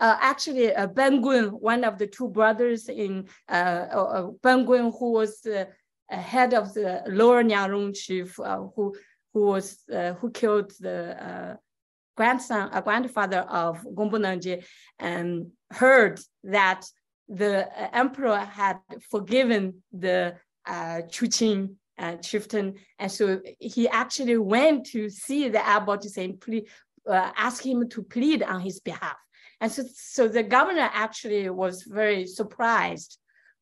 actually uh, Bengun, one of the two brothers in uh, Bengun, who was the head of the lower Nyarong chief, who who was uh, who killed the uh, grandson, a grandfather of Gompo Nangje, and heard that the uh, emperor had forgiven the uh, Chuqing uh, chieftain, and so he actually went to see the abbot to say, please, uh, ask him to plead on his behalf. And so, so the governor actually was very surprised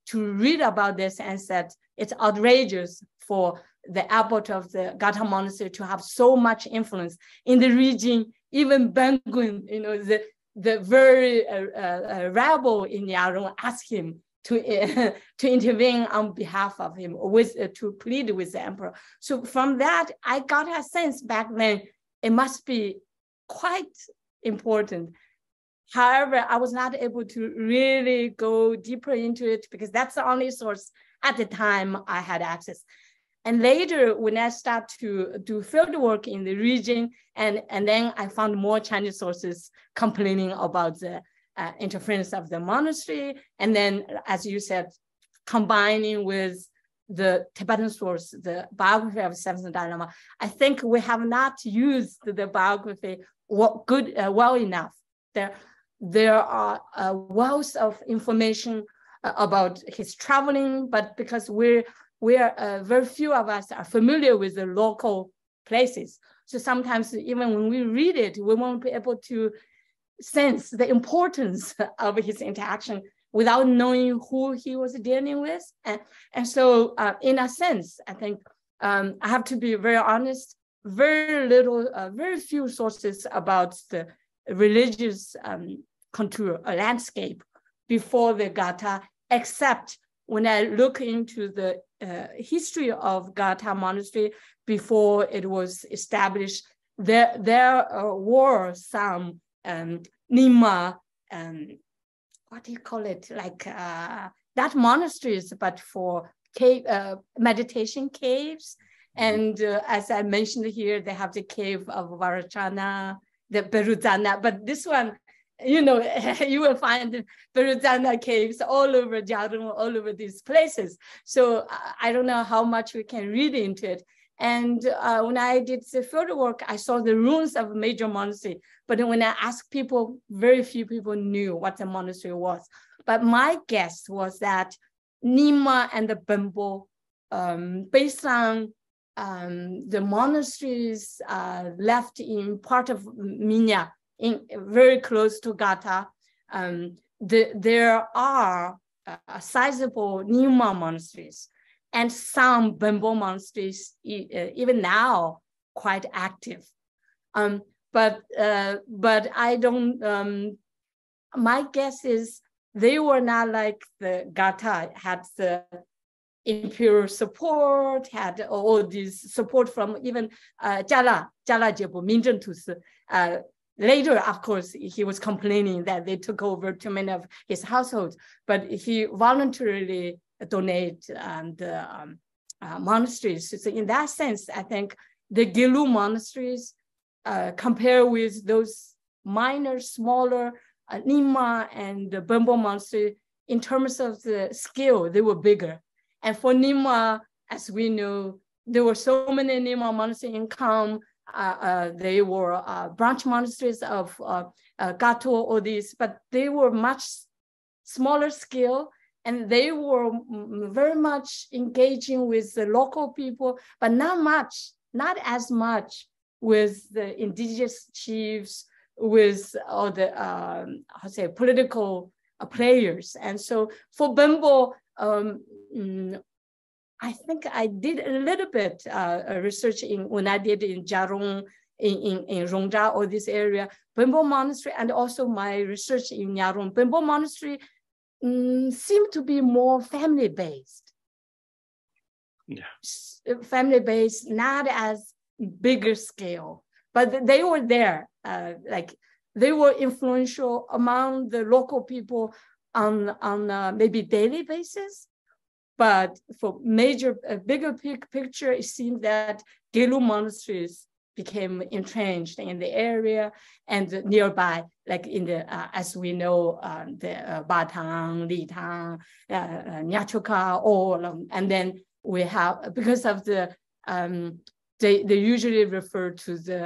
to read about this and said it's outrageous for the abbot of the Gartar monastery to have so much influence in the region, even Bengun, you know, the, the very uh, uh, uh rebel in Nyarong asked him to, uh, to intervene on behalf of him, with, uh, to plead with the emperor. So from that, I got a sense back then, it must be quite important. However, I was not able to really go deeper into it because that's the only source at the time I had access. And later, when I start to do field work in the region, and, and then I found more Chinese sources complaining about the uh, interference of the monastery. And then, as you said, combining with the Tibetan source, the biography of Seventh Dalai Lama, I think we have not used the biography good, uh, well enough. There, there are a wealth of information uh, about his traveling, but because we're where uh, very few of us are familiar with the local places. So sometimes even when we read it, we won't be able to sense the importance of his interaction without knowing who he was dealing with. And, and so uh, in a sense, I think um, I have to be very honest, very little, uh, very few sources about the religious um, contour, a landscape before the Gartar, except when I look into the uh, history of Gartar Monastery before it was established, there there uh, were some um, Nyingma, um, what do you call it, like uh, that monasteries, but for cave uh, meditation caves. Mm-hmm. And uh, as I mentioned here, they have the cave of Vairochana, the Beruzana, but this one, you know, you will find Beruzana caves all over Gyalrong, all over these places. So I don't know how much we can read into it. And uh, when I did the field work, I saw the ruins of a major monastery. But when I asked people, very few people knew what the monastery was. But my guess was that Nyingma and the Benpo, um, based on um, the monasteries uh, left in part of Minya, in very close to Gata, um, the, there are uh, sizable Nyingma monasteries and some Benpo monasteries, uh, even now, quite active. Um, but uh, but I don't. Um, my guess is they were not like the Gata had the imperial support, had all this support from even uh, Jala, Jala Jebu, Mingzheng Tusi. Uh, later, of course, he was complaining that they took over too many of his households, but he voluntarily donate um, the um, uh, monasteries. So in that sense, I think the Gelu monasteries uh, compare with those minor, smaller uh, Nyingma and the Benpo monastery in terms of the scale, they were bigger. And for Nyingma, as we know, there were so many Nyingma monasteries in Kham. Uh, uh, they were uh, branch monasteries of uh, Gato or these, but they were much smaller scale and they were very much engaging with the local people, but not much, not as much with the indigenous chiefs, with all the um, how say political uh, players. And so for Benpo, um, mm, I think I did a little bit uh, research in when I did in Gyalrong, in, in, in Rongja or this area, Benpo Monastery, and also my research in Nyarong. Benpo Monastery um, seem to be more family based. Yeah. Uh, family based, not as bigger scale, but they were there. Uh, like they were influential among the local people on on uh, maybe daily basis. But for major, uh, bigger picture, it seems that Gelu monasteries became entrenched in the area and nearby, like in the, uh, as we know, uh, the uh, Batang, Litang, uh, uh, Nyachuka, all of them. And then we have, because of the, um, they, they usually refer to the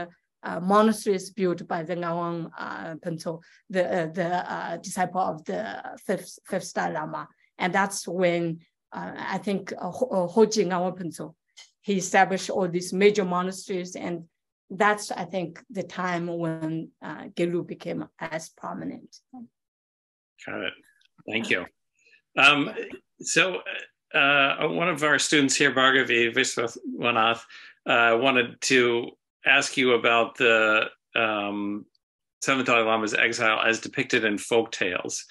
uh, monasteries built by the Ngawang uh, Pento, the, uh, the uh, disciple of the fifth, fifth star Lama. And that's when I think uh, Hoji Ngawang Pento, he established all these major monasteries and that's I think the time when uh, Gelu became as prominent. Got it. Thank you. Um, so uh, one of our students here, Bhargavi Viswanath, uh, wanted to ask you about the um, Seventh Dalai Lama's exile as depicted in folk tales.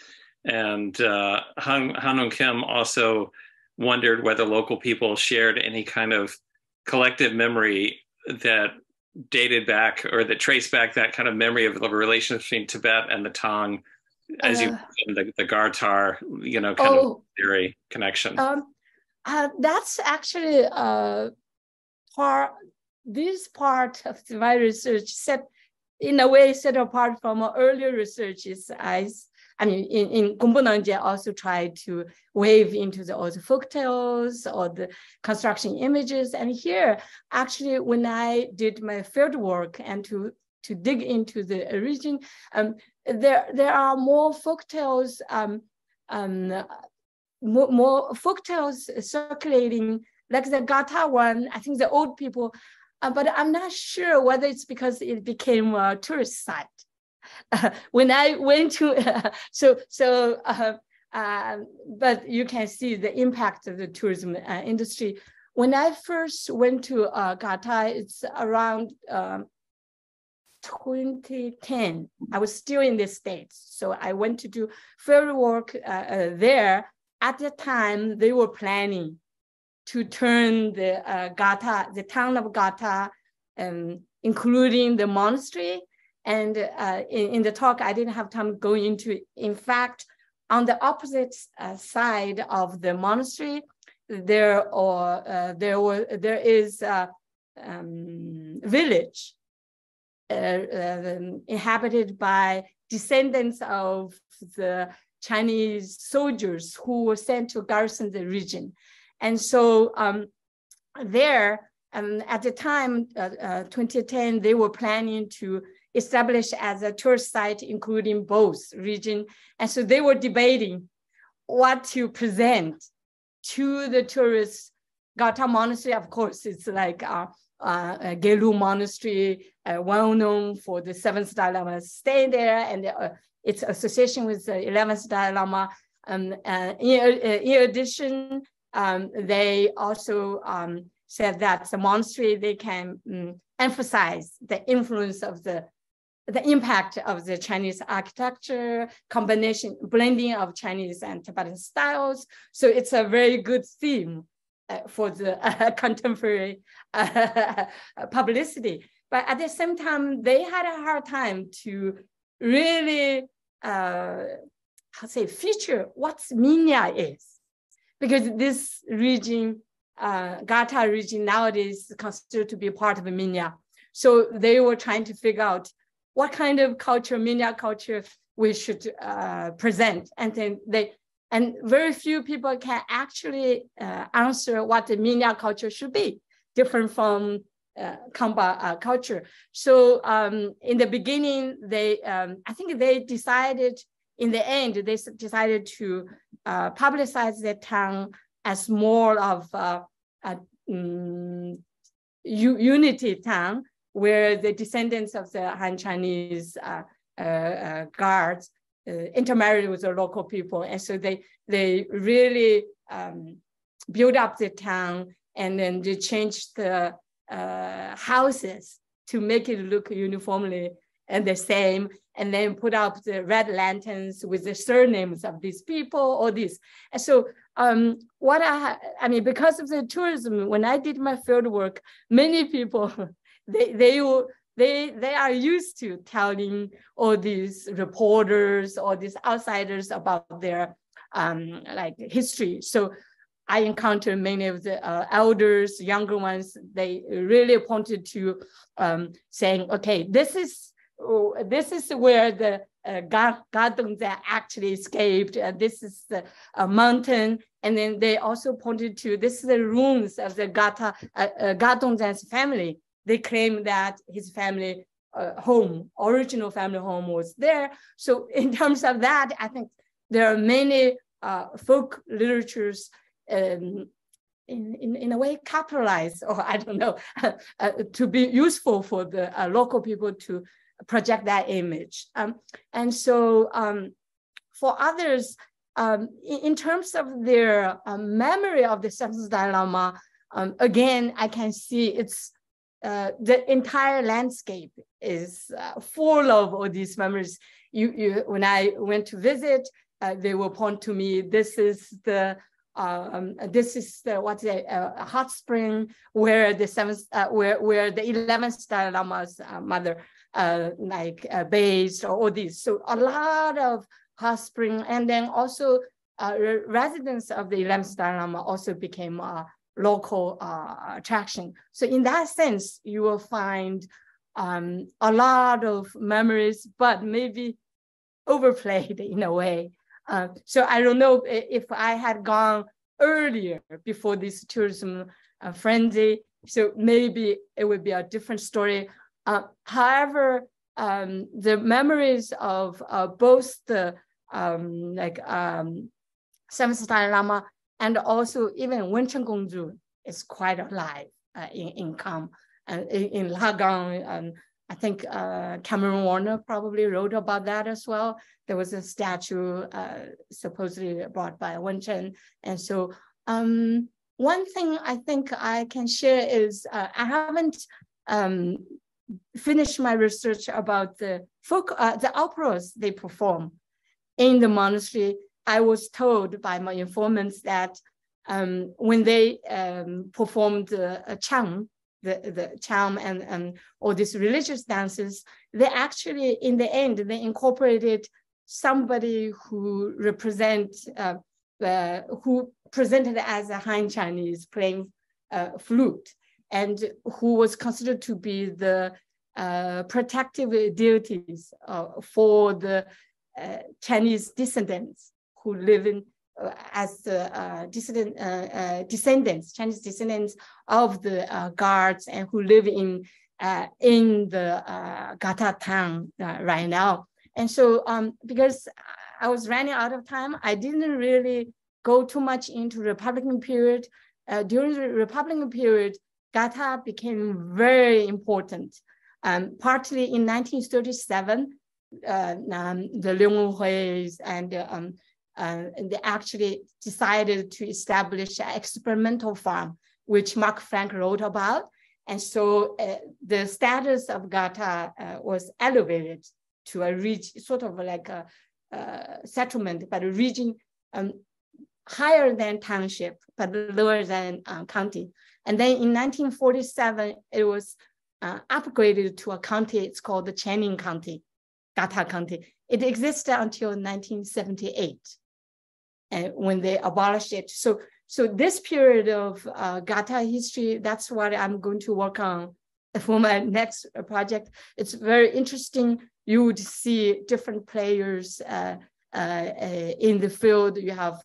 And uh, Han, Hanung Kim also wondered whether local people shared any kind of collective memory that dated back or that trace back that kind of memory of the relationship between Tibet and the Tang, as uh, you mentioned, the, the Gartar, you know, kind oh, of theory connection. Um, uh, that's actually uh, part. This part of my research set, in a way, set apart from earlier researches. I I mean, in, in Gompo also tried to wave into the, old the folk tales or the construction images. And here, actually, when I did my field work and to, to dig into the origin, um, there, there are more folk tales, um, um, more, more circulating, like the Gata one, I think the old people, uh, but I'm not sure whether it's because it became a tourist site. when I went to, uh, so, so, uh, uh, but you can see the impact of the tourism uh, industry. When I first went to uh, Gartar, it's around um, 2010. I was still in the States. So I went to do field work there. At the time, they were planning to turn the uh, Gartar, the town of Gartar, um, including the monastery. And uh, in, in, the talk, I didn't have time going into it. In fact, on the opposite uh, side of the monastery, there or uh, there was there is a um, village uh, uh, inhabited by descendants of the Chinese soldiers who were sent to garrison the region. And so um, there, um, at the time, uh, uh, 2010, they were planning to establish as a tourist site, including both region. And so they were debating what to present to the tourists. Gartar Monastery, of course, it's like Gelug Monastery, uh, well known for the seventh Dalai Lama staying there and uh, its association with the 11th Dalai Lama. Um, uh, in, uh, in, addition, um, they also um, said that the monastery, they can um, emphasize the influence of the the impact of the Chinese architecture, combination, blending of Chinese and Tibetan styles. So it's a very good theme uh, for the uh, contemporary uh, publicity. But at the same time, they had a hard time to really, uh, how say, feature what Minya is. Because this region, uh, Gartar region nowadays is considered to be part of Minya. So they were trying to figure out what kind of culture, Minya culture, we should uh, present. And then they, and very few people can actually uh, answer what the Minya culture should be, different from uh, Khampa uh, culture. So um, in the beginning, they, um, I think they decided, in the end, they decided to uh, publicize the town as more of a, um, unity town where the descendants of the Han Chinese uh, uh, uh guards intermarried with the local people. And so they, they really um, built up the town and then they changed the houses to make it look uniformly and the same, and then put up the red lanterns with the surnames of these people, all this. And so um, what I, I mean, because of the tourism, when I did my field work, many people they they will they they are used to telling all these reporters or these outsiders about their um, like history. So I encountered many of the uh, elders, younger ones. They really pointed to um, saying, "Okay, this is this is where the uh, Gadongza actually escaped. Uh, this is the uh, mountain." And then they also pointed to this is the ruins of the Gata uh, uh, family they claim that his family uh, home, original family home was there. So in terms of that, I think there are many uh, folk literatures um, in, in, in a way capitalized, or I don't know, uh, to be useful for the uh, local people to project that image. Um, and so um, for others, um, in, in, terms of their uh, memory of the seventh Dalai Lama, um, again, I can see it's uh, the entire landscape is uh, full of all these memories. You, you, when I went to visit, uh, they will point to me. This is the um, this is the what's a, a hot spring where the seventh uh, where where the eleventh Dalai Lama's uh, mother like based or all these. So a lot of hot spring, and then also residents of the eleventh Dalai Lama also became local uh, attraction. So in that sense, you will find um, a lot of memories, but maybe overplayed in a way. Uh, so I don't know if I had gone earlier before this tourism uh, frenzy, so maybe it would be a different story. Uh, however, um, the memories of uh, both the um, like um, Seventh Dalai Lama and also even Wencheng Gongzhu is quite alive uh, in, in Kham. And in, in Lagang, um, I think uh, Cameron Warner probably wrote about that as well. There was a statue uh, supposedly brought by Wencheng. And so um, one thing I think I can share is uh, I haven't um, finished my research about the folk, uh, the operas they perform in the monastery I was told by my informants that um, when they um, performed uh, a chant the, the and, and all these religious dances, they actually, in the end, they incorporated somebody who represent, uh, uh, who presented as a Han Chinese playing uh, flute and who was considered to be the uh, protective deities uh, for the Chinese descendants who live in uh, as the uh, dissident, uh, descendants, Chinese descendants of the guards and who live in in the Gata town right now. And so um, because I was running out of time, I didn't really go too much into the Republican period. during the Republican period, Gata became very important. Um, partly in 1937, uh, um, the Liu Wenhui and um, uh, they actually decided to establish an experimental farm, which Mark Frank wrote about. And so uh, the status of Gata uh, was elevated to a region, sort of like a, a settlement, but a region um, higher than township, but lower than uh, county. And then in 1947, it was uh, upgraded to a county. It's called the Qianning County, Gata County. It existed until 1978 and when they abolished it. So, so this period of uh, Gartar history, that's what I'm going to work on for my next project. It's very interesting. You would see different players uh, uh, uh in the field. You have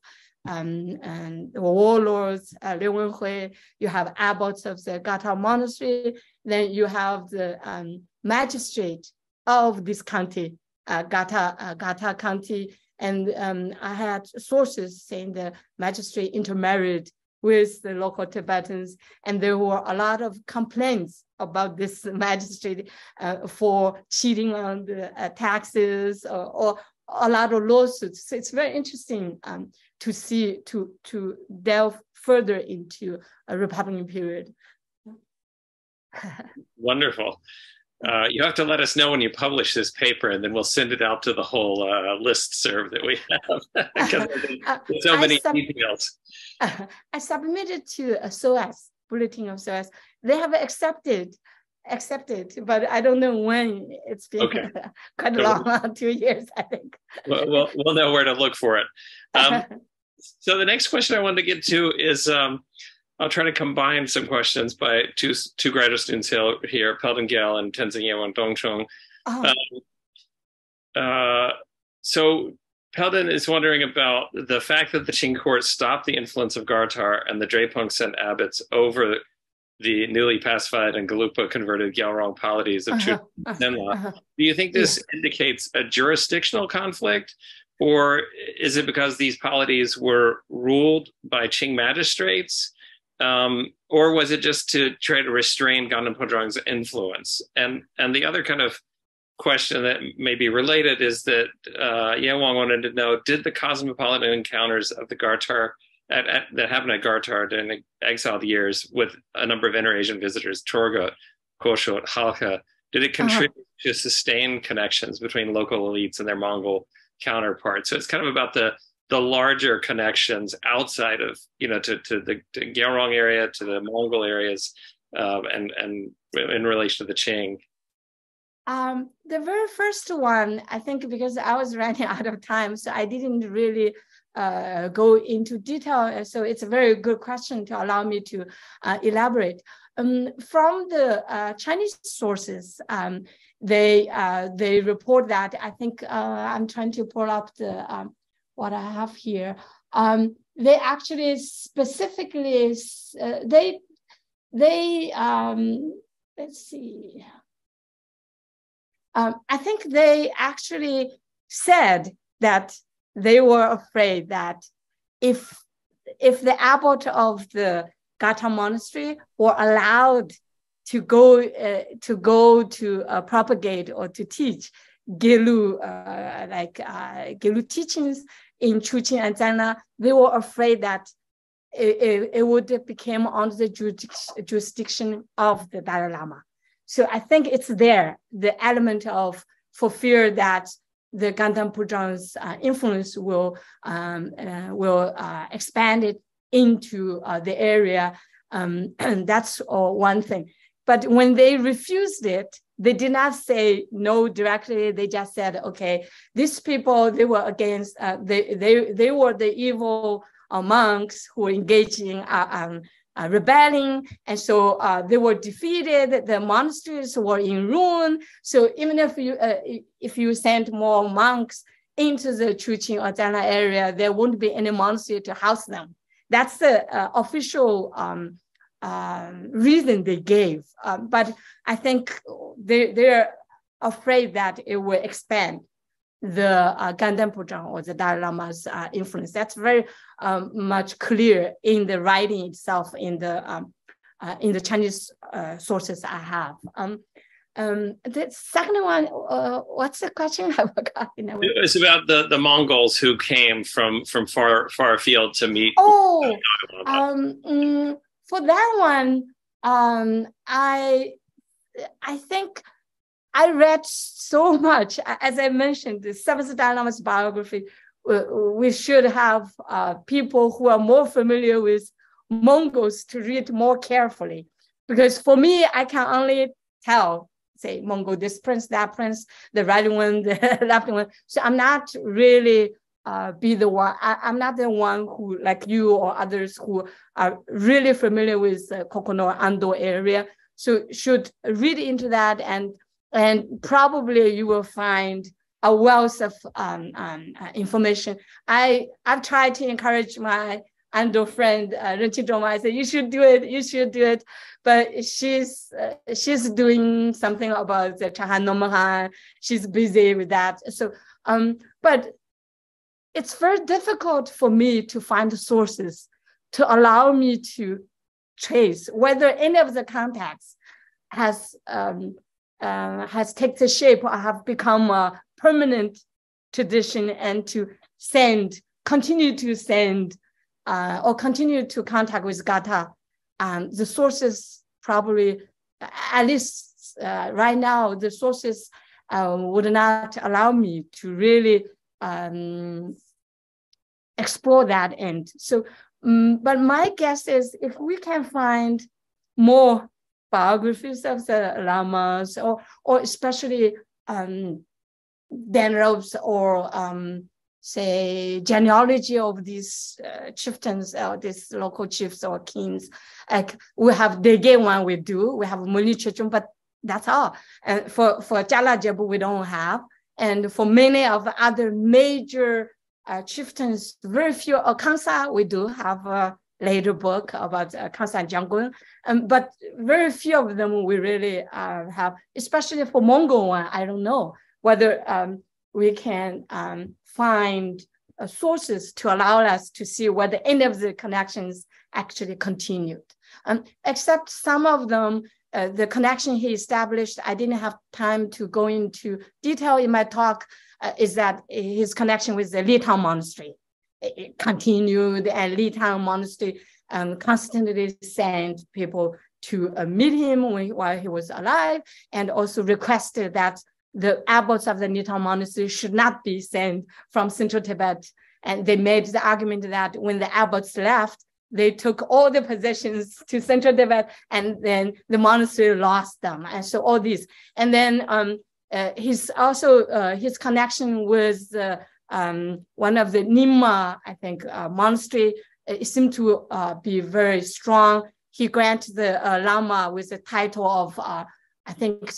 um, and warlords, uh, Liu Wenhui, you have abbots of the Gartar monastery, then you have the um, magistrate of this county, uh, Gartar, uh, Gartar County, and um, I had sources saying the magistrate intermarried with the local Tibetans, and there were a lot of complaints about this magistrate uh, for cheating on the uh, taxes or, or, a lot of lawsuits. So it's very interesting um, to see, to, to delve further into a Republican period. Wonderful. Uh, you have to let us know when you publish this paper, and then we'll send it out to the whole uh, list serve that we have because there's so many details. Uh, I submitted to a SOAS bulletin of SOAS. They have accepted accepted, but I don't know when. It's been okay. quite so, long, two years, I think. well, we'll, we'll know where to look for it. Um, so the next question I wanted to get to is. Um, I'll try to combine some questions by two two graduate students here, Peldon Gale and Tenzin Yewang Dongchong. Oh. Um, uh, so Peldon is wondering about the fact that the Qing court stopped the influence of Gartar and the Drepung sent abbots over the newly pacified and Gelugpa converted Gyalrong polities of uh-huh, uh-huh, uh-huh. Do you think this yeah. indicates a jurisdictional conflict, or is it because these polities were ruled by Qing magistrates? Um, or was it just to try to restrain Ganden Phodrang's influence? And and the other kind of question that may be related is that uh, Yewang wanted to know: Did the cosmopolitan encounters of the Gartar at, at, that happened at Gartar during the exiled years with a number of inter-Asian visitors, Turgut, Koshut, Khalkha, did it uh-huh. contribute uh-huh. to sustain connections between local elites and their Mongol counterparts? So it's kind of about the the larger connections outside of you know to to the to area to the Mongol areas uh, and and in relation to the Qing? Um, the very first one, I think, because I was running out of time, so I didn't really uh, go into detail. So it's a very good question to allow me to uh, elaborate. Um, from the uh, Chinese sources, um, they uh, they report that I think uh, I'm trying to pull up the um, what I have here. Um, they actually specifically uh, they they um, let's see. Um, I think they actually said that they were afraid that if if the abbot of the Gartar monastery were allowed to go uh, to go to uh, propagate or to teach Gelu uh, like uh, Gelu teachings, in Chuqing and Zanla, they were afraid that it, it, it would become under the jurisdiction of the Dalai Lama. So I think it's there, the element of for fear that the Ganden Phodrang's uh, influence will um, uh, will uh, expand it into uh, the area. Um, and that's uh, one thing. But when they refused it, they did not say no directly. They just said, okay, these people, they were against, uh, they, they, they were the evil uh, monks who were engaging uh, um, uh, rebelling. And so uh, they were defeated. The monasteries were in ruin. So even if you, uh, if you send more monks into the Chuqing or Zhanlan area, there won't be any monastery to house them. That's the official um, um, reason they gave. Um, but I think they, they're afraid that it will expand the uh, Ganden or the Dalai Lama's uh, influence. That's very um, much clear in the writing itself in the um, uh, in the Chinese uh, sources I have. Um, um, the second one, uh, what's the question? I forgot. It's about the, the Mongols who came from from far far afield to meet. Oh, for that one, um, I I think I read so much. As I mentioned, the Seventh Lama's biography. We should have uh, people who are more familiar with Mongols to read more carefully, because for me, I can only tell say Mongol, this prince, that prince, the right one, the left one. So I'm not really uh, be the one. I, am not the one who, like you or others, who are really familiar with the Kokonor Amdo area. So should read into that, and and probably you will find a wealth of um, um, uh, information. I I've tried to encourage my Amdo friend uh, Doma. I said you should do it, you should do it, but she's uh, she's doing something about the Chahan Nomahan. She's busy with that. So um, but it's very difficult for me to find sources to allow me to trace whether any of the contacts has um, uh, has taken shape or have become a permanent tradition and to send, continue to send uh, or continue to contact with Gata. Um, the sources probably, at least uh, right now, the sources uh, would not allow me to really um, explore that end. So, um, but my guess is if we can find more biographies of the lamas, or or especially um, Denropes or um, say genealogy of these uh, chieftains or these local chiefs or kings. Like we have Dege one we do, we have Muli Chechum, but that's all. And for for Jala Jebu we don't have. And for many of the other major uh, chieftains, very few, uh, Kansa, we do have a later book about uh, Kansa Jianggun, um, but very few of them we really uh, have, especially for Mongol one, I don't know whether um, we can um, find uh, sources to allow us to see whether any of the connections actually continued. Um, except some of them, uh, the connection he established, I didn't have time to go into detail in my talk, uh, is that his connection with the Litang Monastery it continued, and Litang Monastery um, constantly sent people to uh, meet him when, while he was alive, and also requested that the abbots of the Litang Monastery should not be sent from central Tibet. And they made the argument that when the abbots left, they took all the possessions to central Tibet, and then the monastery lost them. And so all these, and then um, uh, he's also uh, his connection with uh, um, one of the Nyingma, I think, uh, monastery. It seemed to uh, be very strong. He granted the uh, Lama with the title of, I think,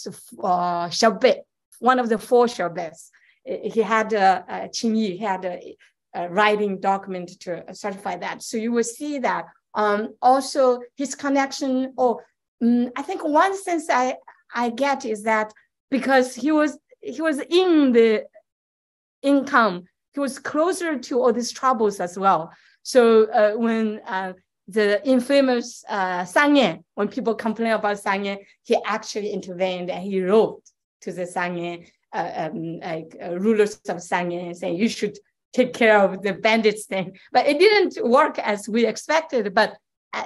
uh, one of the four Shabets. He had a, a Qingyi, he had a, a, writing document to certify that. So you will see that. Um, also, his connection, oh, um, I think one sense I, I get is that because he was he was in the income, he was closer to all these troubles as well. So uh, when uh, the infamous uh, Sangye, when people complain about Sangye, he actually intervened and he wrote to the Sangye, uh, um, like uh, rulers of Sangye, saying you should take care of the bandits thing. But it didn't work as we expected. But uh,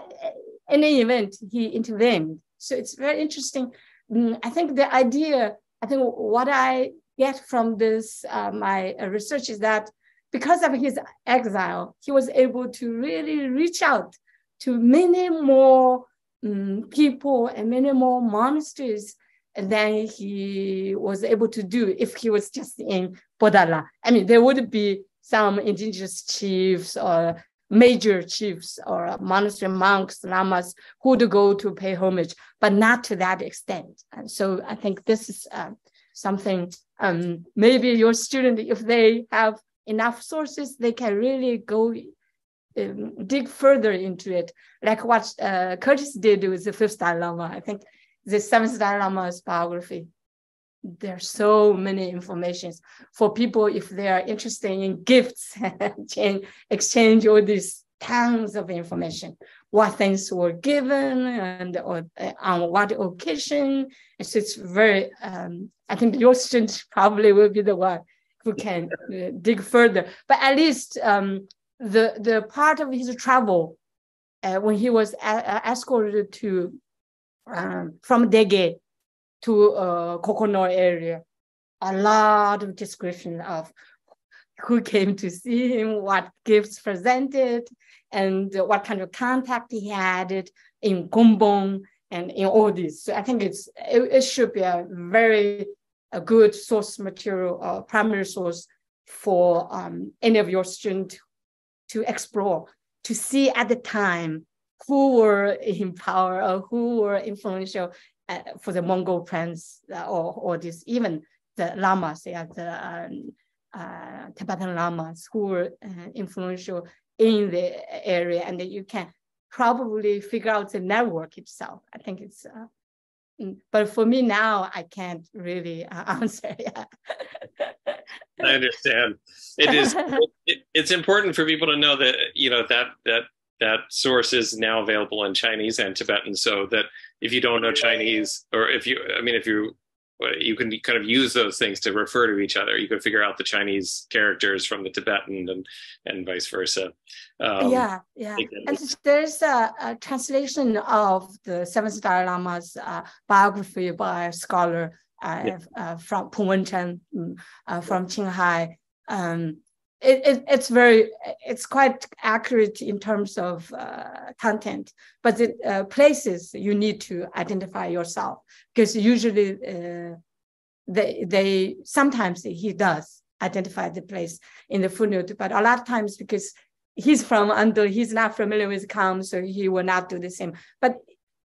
in any event, he intervened. So it's very interesting Mm, I think the idea, I think what I get from this, uh, my uh, research is that because of his exile, he was able to really reach out to many more um, people and many more monasteries than he was able to do if he was just in Potala. I mean, there would be some indigenous chiefs or major chiefs or monastery monks, lamas who would go to pay homage, but not to that extent. And so I think this is uh, something um, maybe your student, if they have enough sources, they can really go um, dig further into it, like what uh, Curtis did with the fifth Dalai Lama. I think the seventh Dalai Lama's biography. There's so many informations for people if they are interested in gifts and exchange all these tons of information. What things were given and or, uh, on what occasion. So it's very. Um, I think your student probably will be the one who can uh, dig further. But at least um, the the part of his travel uh, when he was escorted to um, from Dege to uh, area, a lot of description of who came to see him, what gifts presented, and what kind of contact he had in Gombong and in all this. So I think it's it, it should be a very a good source material, uh, primary source for um, any of your students to explore, to see at the time who were in power or who were influential uh, for the Mongol prince uh, or, or this, even the lamas, yeah, the um, uh, Tibetan lamas who were uh, influential in the area. And you can probably figure out the network itself. I think it's, uh, mm, but for me now, I can't really uh, answer. Yeah. I understand. It is. It, it's important for people to know that you know that that that source is now available in Chinese and Tibetan, so that if you don't know Chinese, or if you, I mean, if you you can kind of use those things to refer to each other. You can figure out the Chinese characters from the Tibetan and and vice versa. Um, yeah, yeah. And there's a, a, translation of the Seventh Dalai Lama's uh, biography by a scholar uh, yeah. uh, from Peng Wenchen mm, uh, from Qinghai. Um, it, it, it's very it's quite accurate in terms of uh, content but the uh, places you need to identify yourself because usually uh, they they sometimes he does identify the place in the footnote but a lot of times because he's from Amdo, he's not familiar with Kham so he will not do the same. But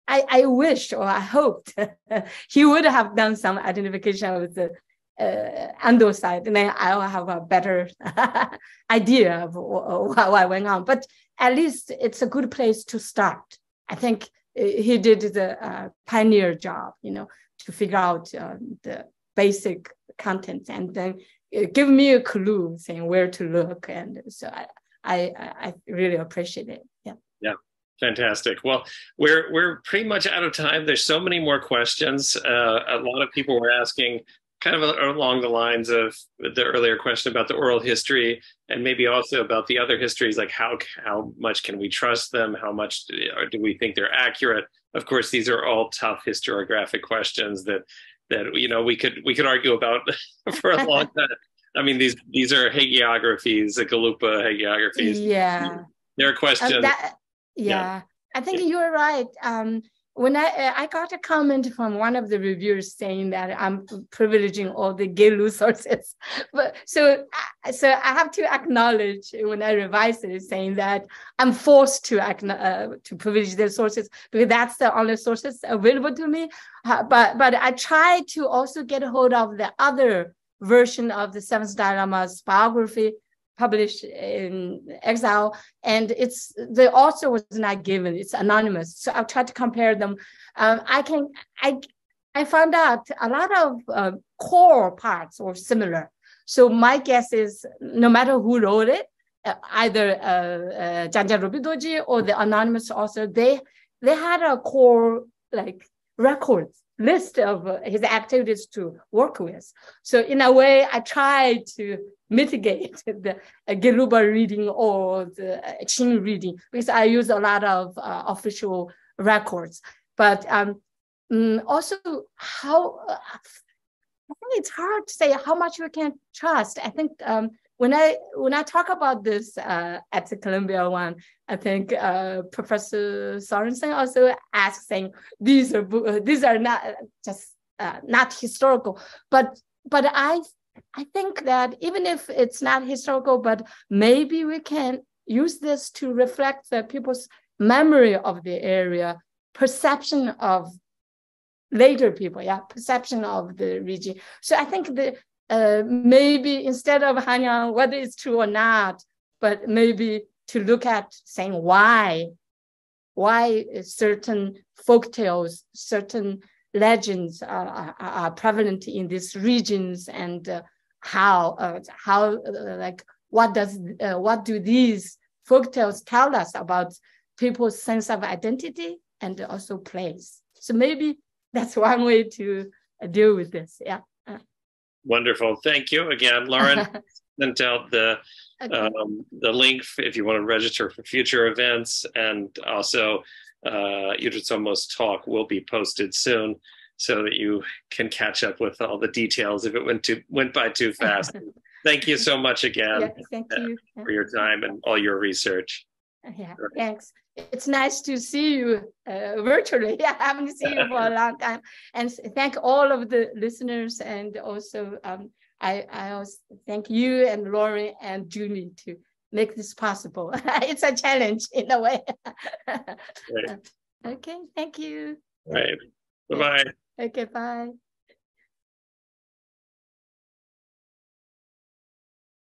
I, I wished or I hoped he would have done some identification with the uh, side, and then I'll have a better idea of what went on. But at least it's a good place to start. I think uh, he did the uh, pioneer job, you know, to figure out uh, the basic content and then uh, give me a clue saying where to look. And so I, I, I really appreciate it. Yeah. Yeah. Fantastic. Well, we're we're pretty much out of time. There's so many more questions. Uh, a lot of people were asking kind of along the lines of the earlier question about the oral history and maybe also about the other histories like how how much can we trust them? How much do we think they're accurate? Of course these are all tough historiographic questions that that you know we could we could argue about for a long time. I mean these these are hagiographies the Gelugpa hagiographies. Yeah. There are questions. um, that, yeah. yeah. i think yeah. you're right. Um when I uh, I got a comment from one of the reviewers saying that I'm privileging all the Gelu sources, but so so I have to acknowledge when I revise it, saying that I'm forced to uh, to privilege their sources because that's the only sources available to me. Uh, but but I try to also get hold of the other version of the Seventh Dalai Lama's biography published in exile and it's the author was not given it's anonymous. So i'll try to compare them. Um, i can i i found out a lot of uh, core parts were similar. So my guess is no matter who wrote it uh, either uh, uh, or the anonymous author they they had a core like records list of uh, his activities to work with so in a way i tried to mitigate the uh, Gelugpa reading or the uh, Qing reading because I use a lot of uh, official records. But um, mm, also how, uh, I think it's hard to say how much we can trust. I think um, when I when I talk about this uh, at the Columbia one, I think uh, Professor Sorensen also asked saying these are uh, these are not just uh, not historical, but but I I think that even if it's not historical, but maybe we can use this to reflect the people's memory of the area, perception of later people, yeah, perception of the region. So I think the uh, maybe instead of Hanyang, whether it's true or not, but maybe to look at saying why, why certain folk tales, certain legends are, are, are prevalent in these regions and uh, how, uh, how uh, like, what does, uh, what do these folk tales tell us about people's sense of identity and also place? So maybe that's one way to deal with this. Yeah. Wonderful. Thank you again, Lauren. sent out the okay. um, the link if you want to register for future events, and also uh, Yudru Tsomu's talk will be posted soon, so that you can catch up with all the details if it went too went by too fast. thank you so much again. Thank you for your time and all your research. Yeah, thanks it's nice to see you uh, virtually. I haven't seen you for a long time. And thank all of the listeners. And also, um, I, I also thank you and Lauren and Julie to make this possible. it's a challenge in a way. right. Okay, thank you. Right. Bye-bye. Okay, bye.